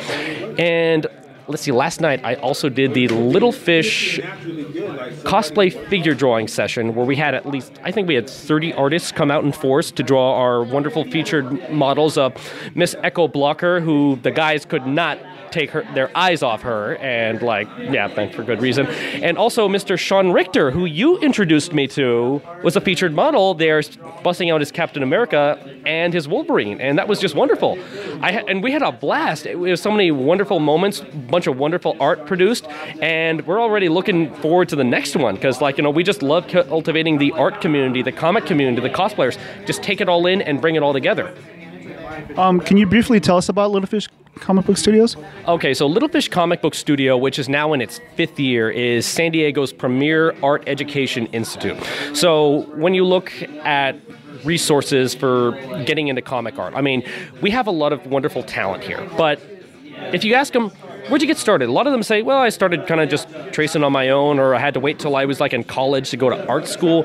And let's see, last night I also did the Little Fish cosplay figure drawing session where we had at least, I think we had 30 artists come out in force to draw our wonderful featured models of Miss Echo Blocker, who the guys could not take her, their eyes off her, and like, yeah, thanks for good reason. And also Mr. Sean Richter, who you introduced me to, was a featured model there, busting out his Captain America and his Wolverine, and that was just wonderful. I ha- and we had a blast. It was so many wonderful moments, bunch of wonderful art produced, and we're already looking forward to the next one because, like, you know, we just love cultivating the art community, the comic community, the cosplayers. Just take it all in and bring it all together. Um, can you briefly tell us about Little Fish Comic Book Studios? Okay, so Little Fish Comic Book Studio, which is now in its fifth year, is San Diego's premier art education institute. So when you look at resources for getting into comic art, I mean, we have a lot of wonderful talent here, but if you ask them, where'd you get started? A lot of them say, well, I started kind of just tracing on my own, or I had to wait till I was like in college to go to art school.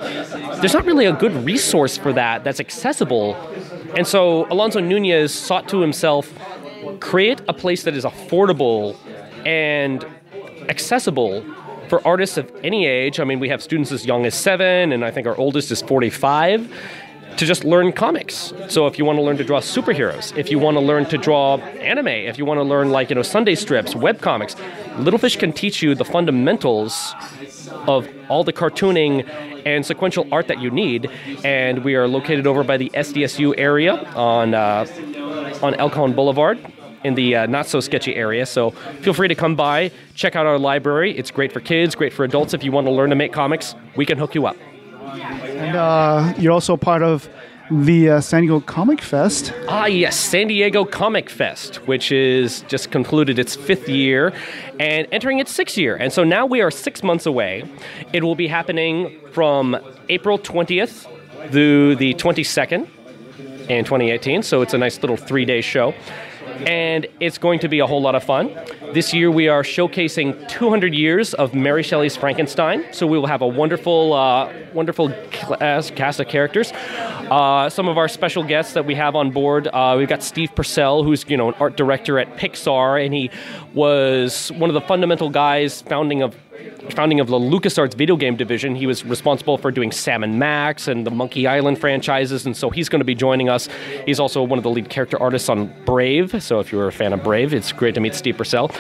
There's not really a good resource for that that's accessible. And so Alonso Nunez sought to himself create a place that is affordable and accessible for artists of any age. I mean, we have students as young as seven, and I think our oldest is 45 to just learn comics. So if you want to learn to draw superheroes, if you want to learn to draw anime, if you want to learn like, you know, Sunday strips, web comics, Little Fish can teach you the fundamentals of all the cartooning and sequential art that you need. And we are located over by the SDSU area on uh, on El Cajon Boulevard in the uh, not so sketchy area. So feel free to come by, check out our library. It's great for kids, great for adults. If you want to learn to make comics, we can hook you up. And uh, you're also part of the uh, San Diego Comic Fest. Ah, yes, San Diego Comic Fest, which is just concluded its fifth year and entering its sixth year. And so now we are six months away. It will be happening from April 20th through the 22nd in 2018. So it's a nice little three day show and it's going to be a whole lot of fun. This year we are showcasing 200 years of Mary Shelley's Frankenstein, so we will have a wonderful, uh, wonderful cast of characters. Uh, some of our special guests that we have on board, uh, we've got Steve Purcell, who's you know an art director at Pixar, and he was one of the fundamental guys founding of founding of the LucasArts video game division. He was responsible for doing Sam and Max and the Monkey Island franchises, and so he's going to be joining us. He's also one of the lead character artists on Brave, so if you're a fan of Brave, it's great to meet Steve Purcell.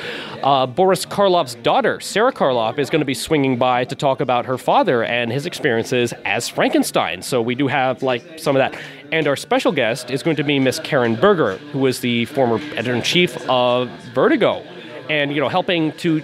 Uh, Boris Karloff's daughter, Sara Karloff, is going to be swinging by to talk about her father and his experiences as Frankenstein. So we do have like some of that. And our special guest is going to be Miss Karen Berger, who was the former editor in chief of Vertigo, and you know helping to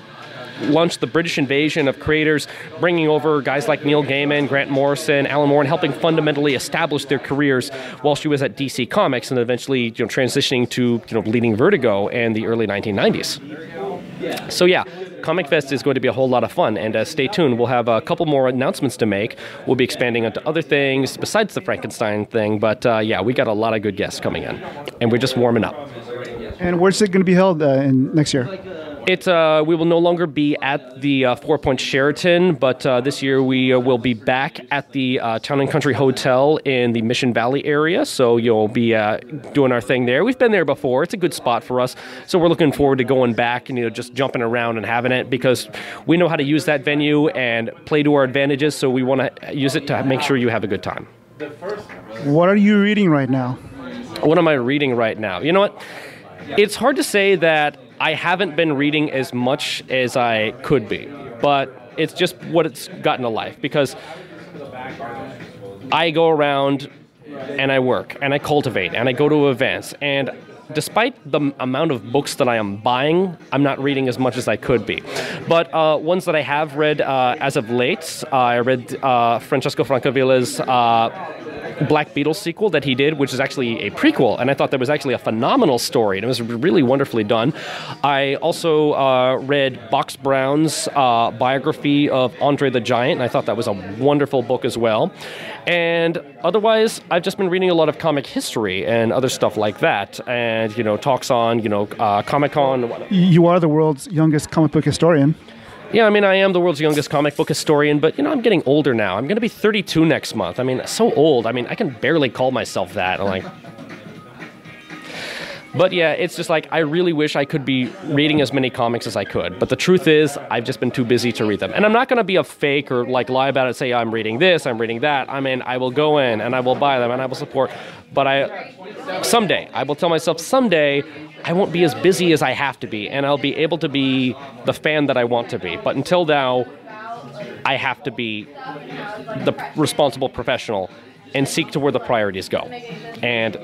launched the British invasion of creators, bringing over guys like Neil Gaiman, Grant Morrison, Alan Moore, and helping fundamentally establish their careers while she was at DC Comics, and eventually you know, transitioning to you know, leading Vertigo in the early 1990s. So yeah, Comic Fest is going to be a whole lot of fun, and uh, stay tuned. We'll have a couple more announcements to make. We'll be expanding into other things besides the Frankenstein thing, but uh, yeah, we got a lot of good guests coming in, and we're just warming up. And where's it going to be held uh, in next year? It uh, we will no longer be at the uh, Four Point Sheraton, but uh, this year we uh, will be back at the uh, Town and Country Hotel in the Mission Valley area. So you'll be uh, doing our thing there. We've been there before. It's a good spot for us. So we're looking forward to going back and you know just jumping around and having it because we know how to use that venue and play to our advantages. So we want to use it to make sure you have a good time. What are you reading right now? What am I reading right now? You know what? It's hard to say that I haven't been reading as much as I could be, but it's just what it's gotten to life because I go around and I work and I cultivate and I go to events and despite the amount of books that I am buying, I'm not reading as much as I could be. But uh, ones that I have read uh, as of late, uh, I read uh, Francesco Francavilla's uh, Black Beetle sequel that he did, which is actually a prequel, and I thought that was actually a phenomenal story, and it was really wonderfully done. I also uh, read Box Brown's biography of Andre the Giant, and I thought that was a wonderful book as well. And otherwise, I've just been reading a lot of comic history and other stuff like that, and you know, talks on you know uh, Comic Con. You are the world's youngest comic book historian. Yeah, I mean, I am the world's youngest comic book historian, but you know, I'm getting older now. I'm going to be 32 next month. I mean, so old. I mean, I can barely call myself that. I'm like. But yeah, it's just like I really wish I could be reading as many comics as I could. But the truth is, I've just been too busy to read them. And I'm not going to be a fake or like lie about it, say I'm reading this, I'm reading that. I mean, I will go in and I will buy them and I will support. But I, someday, I will tell myself someday I won't be as busy as I have to be, and I'll be able to be the fan that I want to be. But until now, I have to be the responsible professional and seek to where the priorities go. And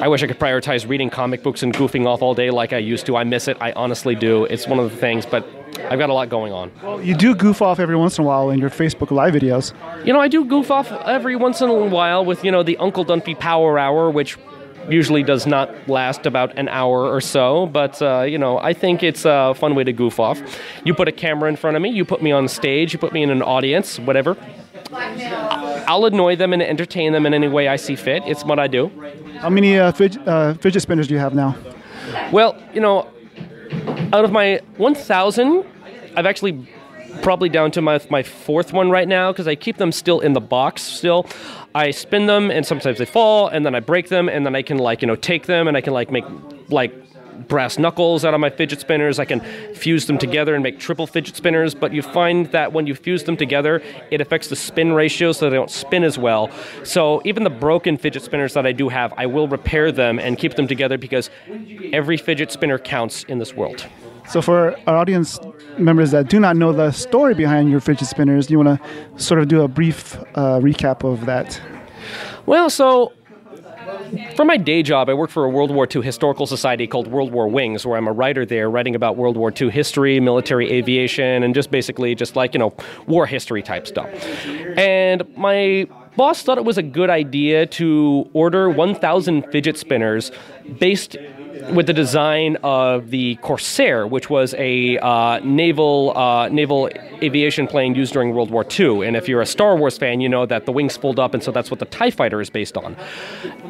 I wish I could prioritize reading comic books and goofing off all day like I used to. I miss it. I honestly do. It's one of the things, but I've got a lot going on. Well, you do goof off every once in a while in your Facebook Live videos. You know, I do goof off every once in a while with, you know, the Uncle Dunphy Power Hour, which usually does not last about an hour or so, but uh, you know, I think it's a fun way to goof off. You put a camera in front of me, you put me on stage, you put me in an audience, whatever. I'll annoy them and entertain them in any way I see fit. It's what I do. How many uh, fidget, uh, fidget spinners do you have now? Well, you know, out of my 1,000, I've actually probably down to my, my fourth one right now because I keep them still in the box still. I spin them and sometimes they fall and then I break them and then I can like, you know, take them and I can like make like brass knuckles out of my fidget spinners. I can fuse them together and make triple fidget spinners, but you find that when you fuse them together, it affects the spin ratio so they don't spin as well. So even the broken fidget spinners that I do have, I will repair them and keep them together because every fidget spinner counts in this world. So, for our audience members that do not know the story behind your fidget spinners, you want to sort of do a brief uh, recap of that? Well, so for my day job, I work for a World War II historical society called World War Wings, where I'm a writer there, writing about World War II history, military aviation, and just basically just like, you know, war history type stuff. And my boss thought it was a good idea to order 1,000 fidget spinners based with the design of the Corsair, which was a uh, naval uh, naval aviation plane used during World War II. And if you're a Star Wars fan, you know that the wings fold up, and so that's what the Tie Fighter is based on.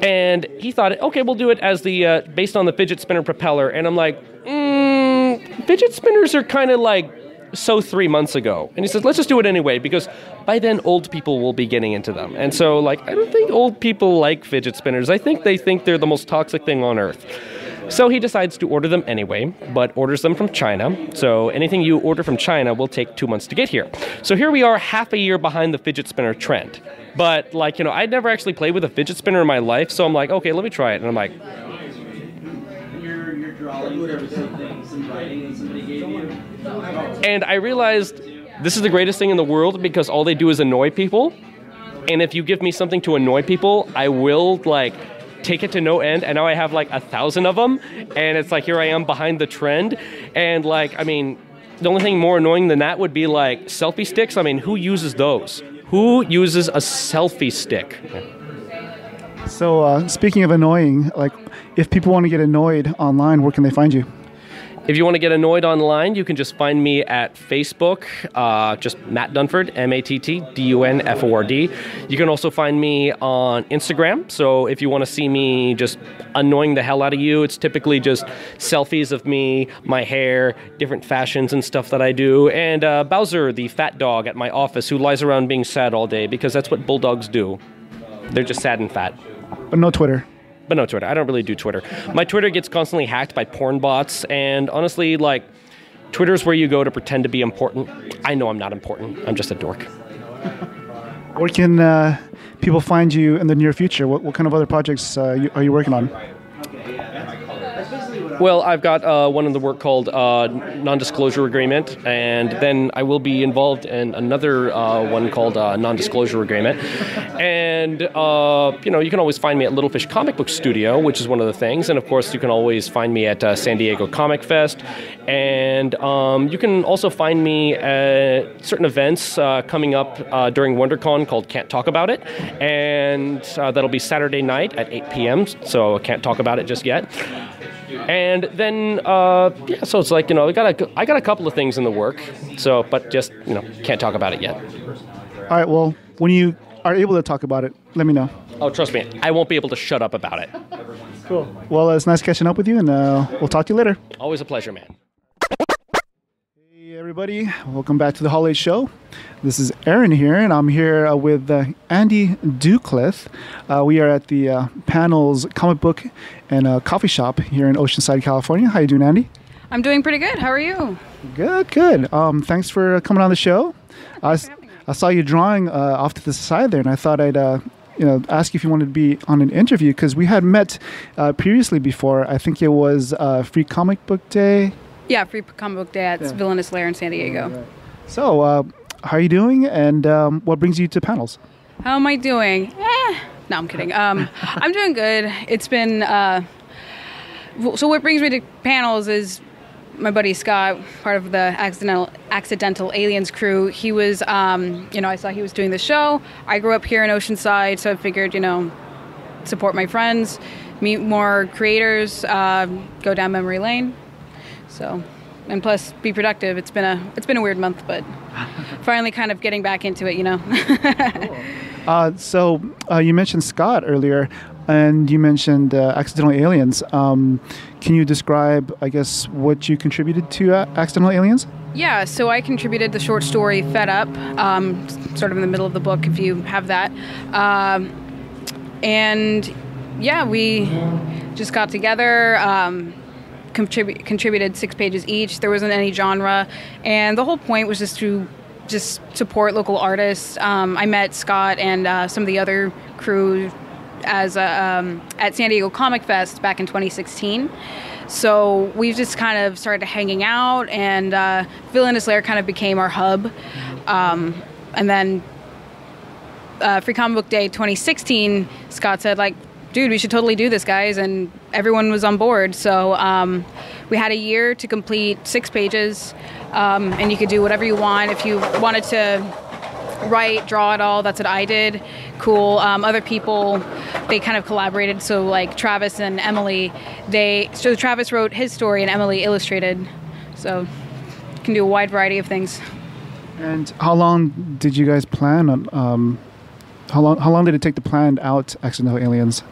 And he thought, okay, we'll do it as the uh, based on the fidget spinner propeller. And I'm like, mm, fidget spinners are kind of like so three months ago. And he says, let's just do it anyway, because by then old people will be getting into them. And so, like, I don't think old people like fidget spinners. I think they think they're the most toxic thing on earth. So he decides to order them anyway, but orders them from China. So anything you order from China will take two months to get here. So here we are, half a year behind the fidget spinner trend. But, like, you know, I'd never actually played with a fidget spinner in my life, so I'm like, okay, let me try it. And I'm like, and I realized this is the greatest thing in the world because all they do is annoy people. And if you give me something to annoy people, I will like take it to no end. And now I have like a thousand of them, and it's like here I am behind the trend. And like, I mean, the only thing more annoying than that would be like selfie sticks. I mean, who uses those? Who uses a selfie stick? So, uh, speaking of annoying, like if people want to get annoyed online, where can they find you? If you want to get annoyed online, you can just find me at Facebook, uh, just Matt Dunford, M A T T D U N F O R D. You can also find me on Instagram. So if you want to see me just annoying the hell out of you, it's typically just selfies of me, my hair, different fashions and stuff that I do, and uh, Bowser, the fat dog at my office who lies around being sad all day because that's what bulldogs do. They're just sad and fat. But no Twitter. But no Twitter. I don't really do Twitter. My Twitter gets constantly hacked by porn bots, and honestly, like, Twitter's where you go to pretend to be important. I know I'm not important. I'm just a dork. Where can uh, people find you in the near future? What, what kind of other projects uh, you, are you working on? Well, I've got uh, one in the work called uh, Non-Disclosure Agreement, and then I will be involved in another uh, one called uh, Non-Disclosure Agreement. And uh, you know, you can always find me at Little Fish Comic Book Studio, which is one of the things, and of course, you can always find me at uh, San Diego Comic Fest, and um, you can also find me at certain events coming up during WonderCon called Can't Talk About It, and that'll be Saturday night at 8 p.m. So I can't talk about it just yet. And then, uh, yeah, so it's like you know, I got a, I got a couple of things in the work. So, but just you know, can't talk about it yet. All right. Well, when you are able to talk about it, let me know. Oh, trust me, I won't be able to shut up about it. Cool. Well, it's nice catching up with you, and uh, we'll talk to you later. Always a pleasure, man. Hey, everybody. Welcome back to the Hall H Show. This is Aaron here, and I'm here uh, with uh, Andy Dukleth. Uh, we are at the uh, Panels Comic Book and a Coffee Shop here in Oceanside, California. How you doing, Andy? I'm doing pretty good. How are you? Good, good. Um, thanks for coming on the show. I saw you drawing uh, off to the side there, and I thought I'd uh, you know ask you if you wanted to be on an interview because we had met uh, previously before. I think it was uh, Free Comic Book Day. Yeah, Free Comic Book Day at Villainous Lair in San Diego. So, uh, how are you doing, and um, what brings you to panels? How am I doing? Eh. No, I'm kidding. Um, I'm doing good. It's been. Uh, so, what brings me to panels is my buddy Scott, part of the accidental accidental aliens crew. He was, um, you know, I saw he was doing the show. I grew up here in Oceanside, so I figured, you know, support my friends, meet more creators, uh, go down memory lane. So, and plus be productive. It's been a it's been a weird month, but [laughs] finally kind of getting back into it, you know. [laughs] Uh, so, uh, you mentioned Scott earlier, and you mentioned uh, Accidental Aliens. Um, can you describe, I guess, what you contributed to uh, Accidental Aliens? Yeah, so I contributed the short story Fed Up, um, sort of in the middle of the book, if you have that. Um, and yeah, we just got together, um, contribu- contributed six pages each. There wasn't any genre. And the whole point was just to just support local artists. Um, I met Scott and uh, some of the other crew as a, um, at San Diego Comic Fest back in 2016. So we've just kind of started hanging out, and uh, Villainous Lair kind of became our hub. Um, and then uh, Free Comic Book Day 2016, Scott said like, "Dude, we should totally do this, guys," and everyone was on board. So um, we had a year to complete six pages, um, and you could do whatever you want. If you wanted to write, draw it all, that's what I did. Cool. Um, other people, they kind of collaborated. So like Travis and Emily, they so Travis wrote his story and Emily illustrated. So you can do a wide variety of things. And how long did you guys plan on? Um, how long? How long did it take to plan out Accidental Aliens?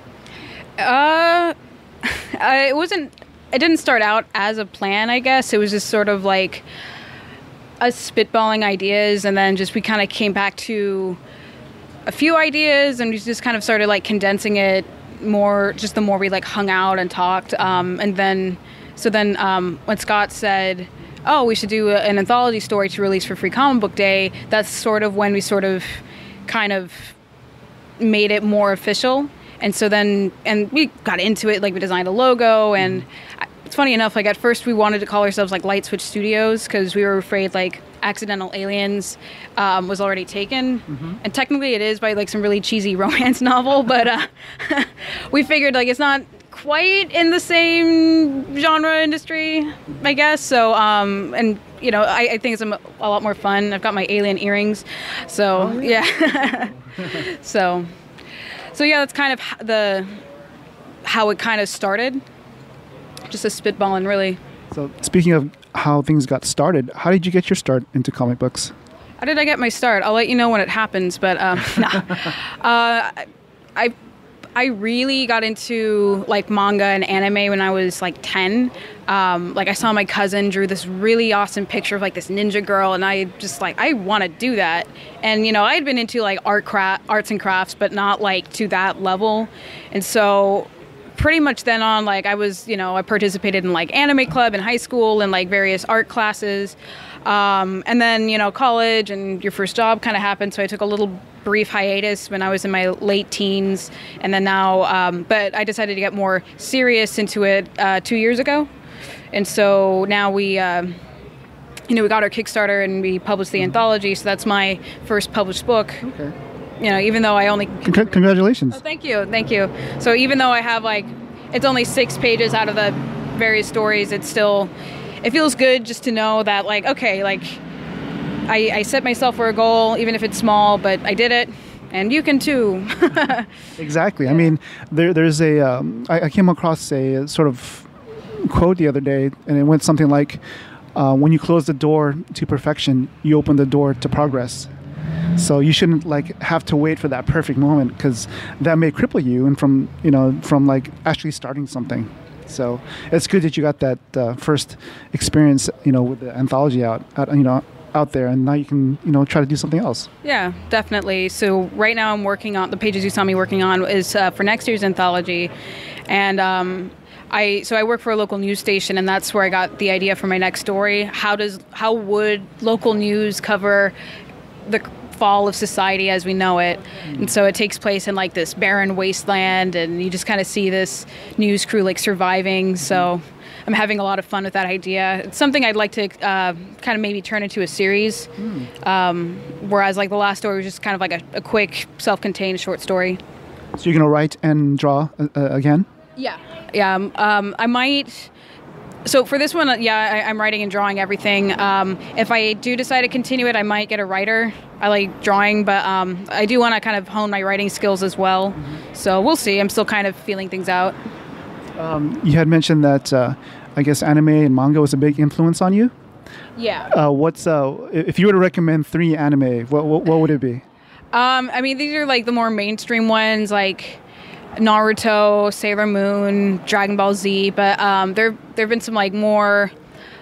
Uh, [laughs] it wasn't. It didn't start out as a plan. I guess it was just sort of like us spitballing ideas, and then just we kind of came back to a few ideas, and we just kind of started like condensing it more. Just the more we like hung out and talked, um, and then so then um, when Scott said. Oh, we should do an anthology story to release for Free Comic Book Day. That's sort of when we sort of kind of made it more official. And so then, and we got into it, like we designed a logo. And I- it's funny enough, like at first we wanted to call ourselves like Light Switch Studios because we were afraid like Accidental Aliens um, was already taken. And technically it is by like some really cheesy [laughs] romance novel, but uh, [laughs] we figured like it's not quite in the same genre industry, I guess. So, um, and you know, I, I think it's a, m- a lot more fun. I've got my alien earrings, so yeah. [laughs] so, so yeah, that's kind of the how it kind of started. Just a spitball and really. So, speaking of how things got started, how did you get your start into comic books? How did I get my start? I'll let you know when it happens, but um, [laughs] nah. uh, I I really got into like manga and anime when I was like ten. Um, like I saw my cousin drew this really awesome picture of like this ninja girl, and I just like I want to do that. And you know I had been into like art craft, arts and crafts, but not like to that level. And so pretty much then on like i was you know i participated in like anime club in high school and like various art classes um, and then you know college and your first job kind of happened so i took a little brief hiatus when i was in my late teens and then now um, but i decided to get more serious into it uh, two years ago and so now we. Uh, you know, we got our Kickstarter and we published the anthology, so that's my first published book. Okay. You know, even though I only Con- congratulations. Thank you, thank you. So even though I have like, it's only six pages out of the various stories, it's still, it feels good just to know that like, okay, like, I, I set myself for a goal, even if it's small, but I did it, and you can too. [laughs] Exactly. I mean, there, there's a. Um, I, I came across a sort of quote the other day, and it went something like, uh, "When you close the door to perfection, you open the door to progress." So you shouldn't like have to wait for that perfect moment because that may cripple you, and from you know from like actually starting something. So it's good that you got that uh, first experience, you know, with the anthology out, out, you know, out there, and now you can, you know, try to do something else. Yeah, definitely. So right now I'm working on the pages you saw me working on is uh, for next year's anthology, and um, I so I work for a local news station, and that's where I got the idea for my next story. How does how would local news cover the fall of society as we know it? And so it takes place in like this barren wasteland, and you just kind of see this news crew like surviving. So. I'm having a lot of fun with that idea. It's something I'd like to uh, kind of maybe turn into a series. Um, whereas, like the last story was just kind of like a, a quick, self-contained short story. So you're gonna write and draw uh, uh, again. Yeah, yeah. um, Um, I might. So for this one, uh, yeah, I, I'm writing and drawing everything. Um, if I do decide to continue it, I might get a writer. I like drawing, but um, I do want to kind of hone my writing skills as well. So we'll see. I'm still kind of feeling things out. You had mentioned that uh, I guess anime and manga was a big influence on you. Yeah. Uh, what's uh, if you were to recommend three anime, what what, what would it be? Um, I mean, these are like the more mainstream ones, like Naruto, Sailor Moon, Dragon Ball Z. But um, there there have been some like more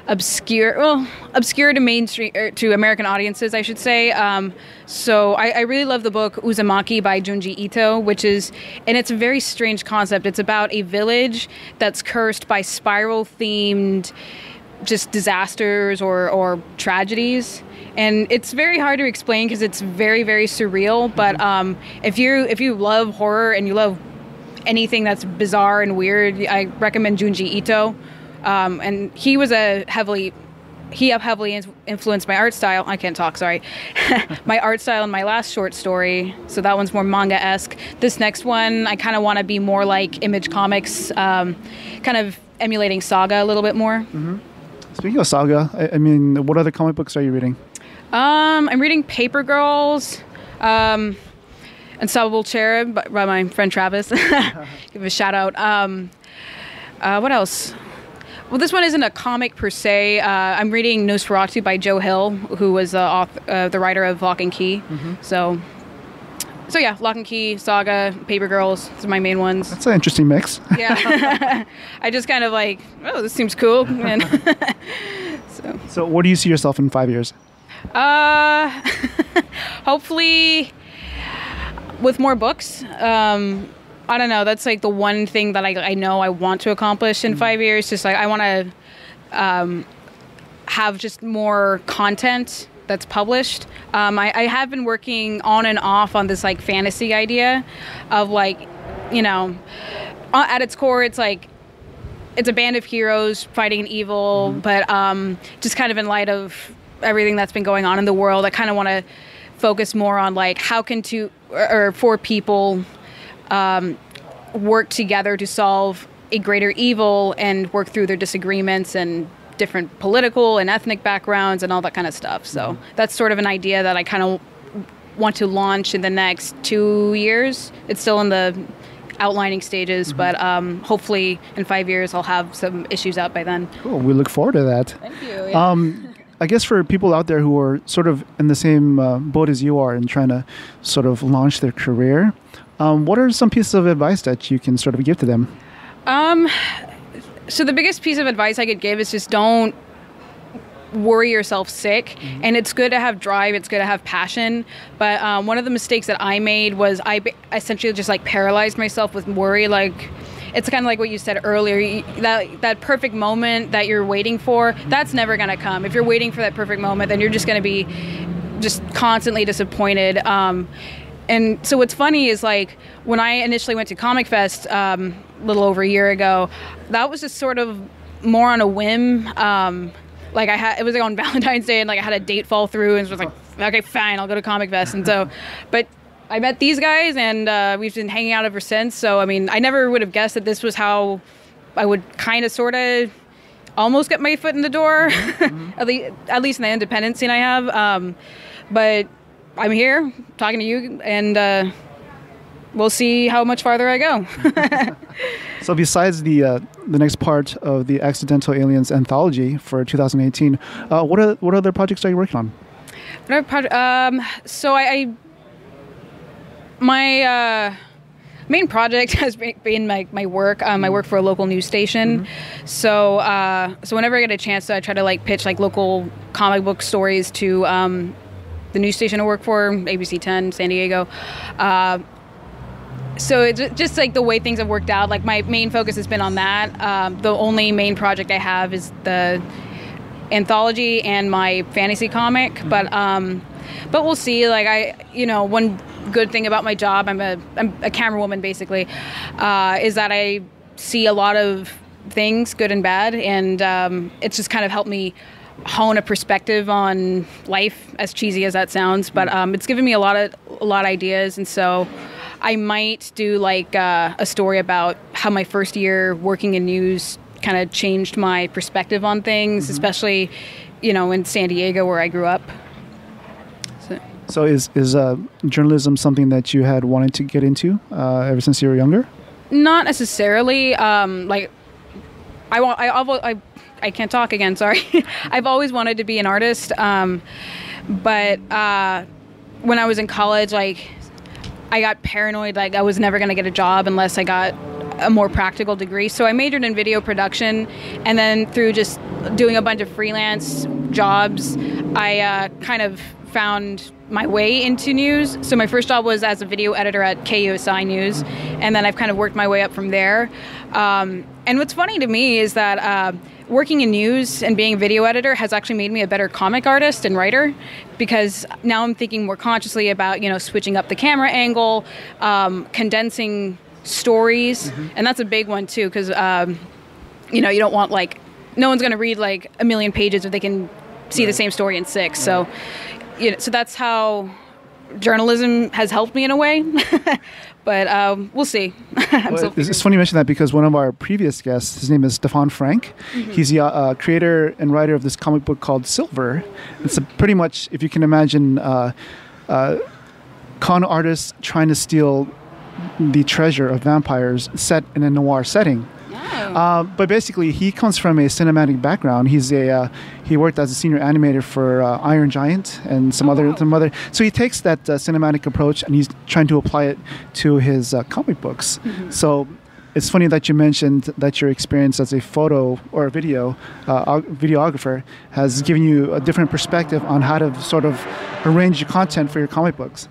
obscure, well, obscure to mainstream er, to American audiences, I should say. Um, so I, I really love the book Uzumaki by Junji Ito, which is, and it's a very strange concept. It's about a village that's cursed by spiral themed just disasters or, or tragedies and it's very hard to explain because it's very very surreal but um, if you if you love horror and you love anything that's bizarre and weird i recommend junji ito. Um, and he was a heavily he up heavily influenced my art style. I can't talk sorry. [laughs] My art style in my last short story so that one's more manga-esque. This next one i kind of want to be more like image comics um, kind of emulating saga a little bit more. Speaking of saga, I, I mean, what other comic books are you reading? Um, I'm reading Paper Girls, um, Unstoppable Cherub by, by my friend Travis. [laughs] Give a shout out. Um, uh, what else? Well, this one isn't a comic per se. Uh, I'm reading Nosferatu by Joe Hill, who was uh, author, uh, the writer of Locke and Key. So, so yeah, Locke and Key, Saga, Paper Girls. Those are my main ones. That's an interesting mix. [laughs] Yeah, [laughs] I just kind of like, oh, this seems cool. And so. So, what do you see yourself in five years? Uh, hopefully with more books. Um, I don't know. That's like the one thing that I, I know I want to accomplish in five years. Just like I want to um, have just more content that's published. Um, I, I have been working on and off on this like fantasy idea of like, you know, uh, at its core, it's like it's a band of heroes fighting an evil, but um, just kind of in light of everything that's been going on in the world, I kind of want to focus more on like how can two or, four people um, work together to solve a greater evil and work through their disagreements and different political and ethnic backgrounds and all that kind of stuff. So that's sort of an idea that I kind of want to launch in the next two years. It's still in the outlining stages, but um, hopefully in five years I'll have some issues out by then. Cool. We look forward to that. Thank you. Um, I guess for people out there who are sort of in the same uh, boat as you are and trying to sort of launch their career, um, what are some pieces of advice that you can sort of give to them? Um, so the biggest piece of advice I could give is just don't worry yourself sick. And it's good to have drive it's good to have passion. But um, one of the mistakes that i made was i essentially just like paralyzed myself with worry like it's kind of like what you said earlier that that perfect moment that you're waiting for that's never going to come if you're waiting for that perfect moment then you're just going to be just constantly disappointed um, and so what's funny is like when I initially went to Comic Fest um, a little over a year ago, that was just sort of more on a whim. Um, like I had, it was like on [laughs] Valentine's Day, and like I had a date fall through, and it was like, okay, fine, I'll go to Comic Fest. And so, but I met these guys, and uh, we've been hanging out ever since. So I mean, I never would have guessed that this was how I would kind of, sort of, almost get my foot in the door, [laughs] at least at least in the independent scene I have. Um, but I'm here talking to you, and uh, we'll see how much farther I go. [laughs] So besides the uh, the next part of the Accidental Aliens anthology for 2018, uh, what are what other projects are you working on? Um, so I, I my uh, main project [laughs] has been my, my work. Um, I work for a local news station, so uh, so whenever I get a chance, I try to like pitch like local comic book stories to um, the news station I work for, ABC 10, San Diego. Uh, so it's just like the way things have worked out. Like my main focus has been on that. Um, the only main project I have is the anthology and my fantasy comic, but um, but we'll see. Like I, you know, one good thing about my job, I'm a I'm a camera woman basically, uh, is that I see a lot of things, good and bad, and um, it's just kind of helped me hone a perspective on life. As cheesy as that sounds, but um, it's given me a lot of a lot of ideas, and so. I might do like uh, a story about how my first year working in news kind of changed my perspective on things, especially, you know, in San Diego where I grew up. So, is is uh, journalism something that you had wanted to get into uh, ever since you were younger? not necessarily. Um, like, I want. I, I I can't talk again. [laughs] Sorry. I've always wanted to be an artist, um, but uh, when I was in college, like, I got paranoid. Like, I was never going to get a job unless I got a more practical degree. So I majored in video production, and then through just doing a bunch of freelance jobs, I uh, kind of found my way into news. So my first job was as a video editor at KUSI News, and then I've kind of worked my way up from there. Um, and what's funny to me is that. Uh, Working in news and being a video editor has actually made me a better comic artist and writer because now I'm thinking more consciously about you know switching up the camera angle, um, condensing stories, and that's a big one too because um, you know you don't want like no one's going to read like a million pages if they can see the same story in six. So you know, so that's how journalism has helped me in a way. [laughs] but um, we'll see. [laughs] Well, it's, funny you mention that because one of our previous guests, his name is Stephan Franck. He's the uh, creator and writer of this comic book called Silver. It's a pretty much, if you can imagine, uh, uh, con artists trying to steal the treasure of vampires set in a noir setting. Uh, but basically, he comes from a cinematic background. He's a uh, he worked as a senior animator for uh, Iron Giant and some other some other. So he takes that uh, cinematic approach and he's trying to apply it to his uh, comic books. So it's funny that you mentioned that your experience as a photo or a video uh, videographer has given you a different perspective on how to sort of arrange your content for your comic books.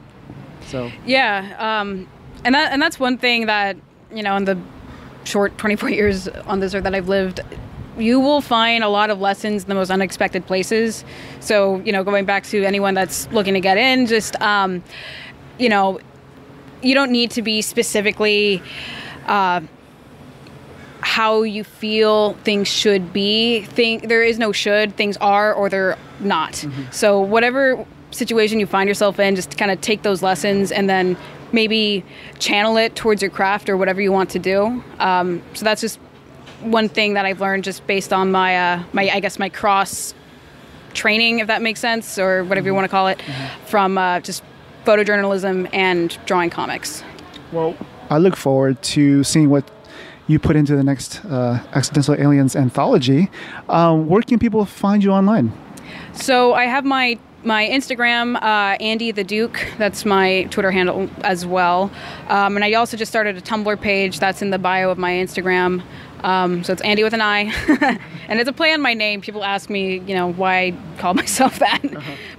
So Yeah, um, and that and that's one thing that you know in the short 24 years on this earth that I've lived, you will find a lot of lessons in the most unexpected places. So you know, going back to anyone that's looking to get in, just um, you know, you don't need to be specifically. Uh, how you feel things should be. Think there is no should. Things are or they're not. So whatever situation you find yourself in, just kind of take those lessons and then maybe channel it towards your craft or whatever you want to do. Um, so that's just one thing that I've learned just based on my uh, my I guess my cross training, if that makes sense, or whatever you want to call it, from uh, just photojournalism and drawing comics. Well, I look forward to seeing what you put into the next uh, Accidental Aliens anthology. Um, where can people find you online? So I have my my Instagram, uh, Andy the Duke. That's my Twitter handle as well. Um, and I also just started a Tumblr page. That's in the bio of my Instagram. Um, so it's Andy with an I, [laughs] and it's a play on my name. People ask me, you know, why I call [laughs] myself that.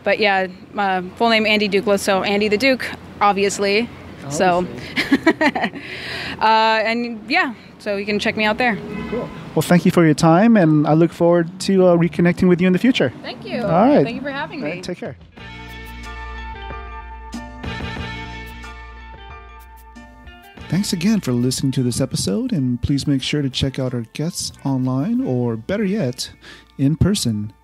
But yeah, my full name Andy Dukleth. So Andy the Duke, obviously. So, [laughs] uh, and yeah, so you can check me out there. Cool. Well, thank you for your time, and I look forward to uh, reconnecting with you in the future. Thank you. All right. Thank you for having me. right, take care. Thanks again for listening to this episode, and please make sure to check out our guests online or, better yet, in person.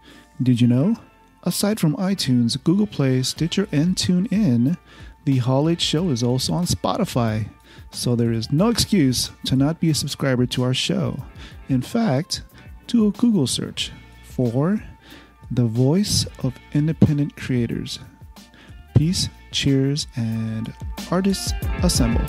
Did you know? Aside from iTunes, Google Play, Stitcher, and TuneIn, The Hall H Show is also on Spotify. So there is no excuse to not be a subscriber to our show. In fact, do a Google search for The Voice of Independent Creators. Peace, cheers, and artists assemble.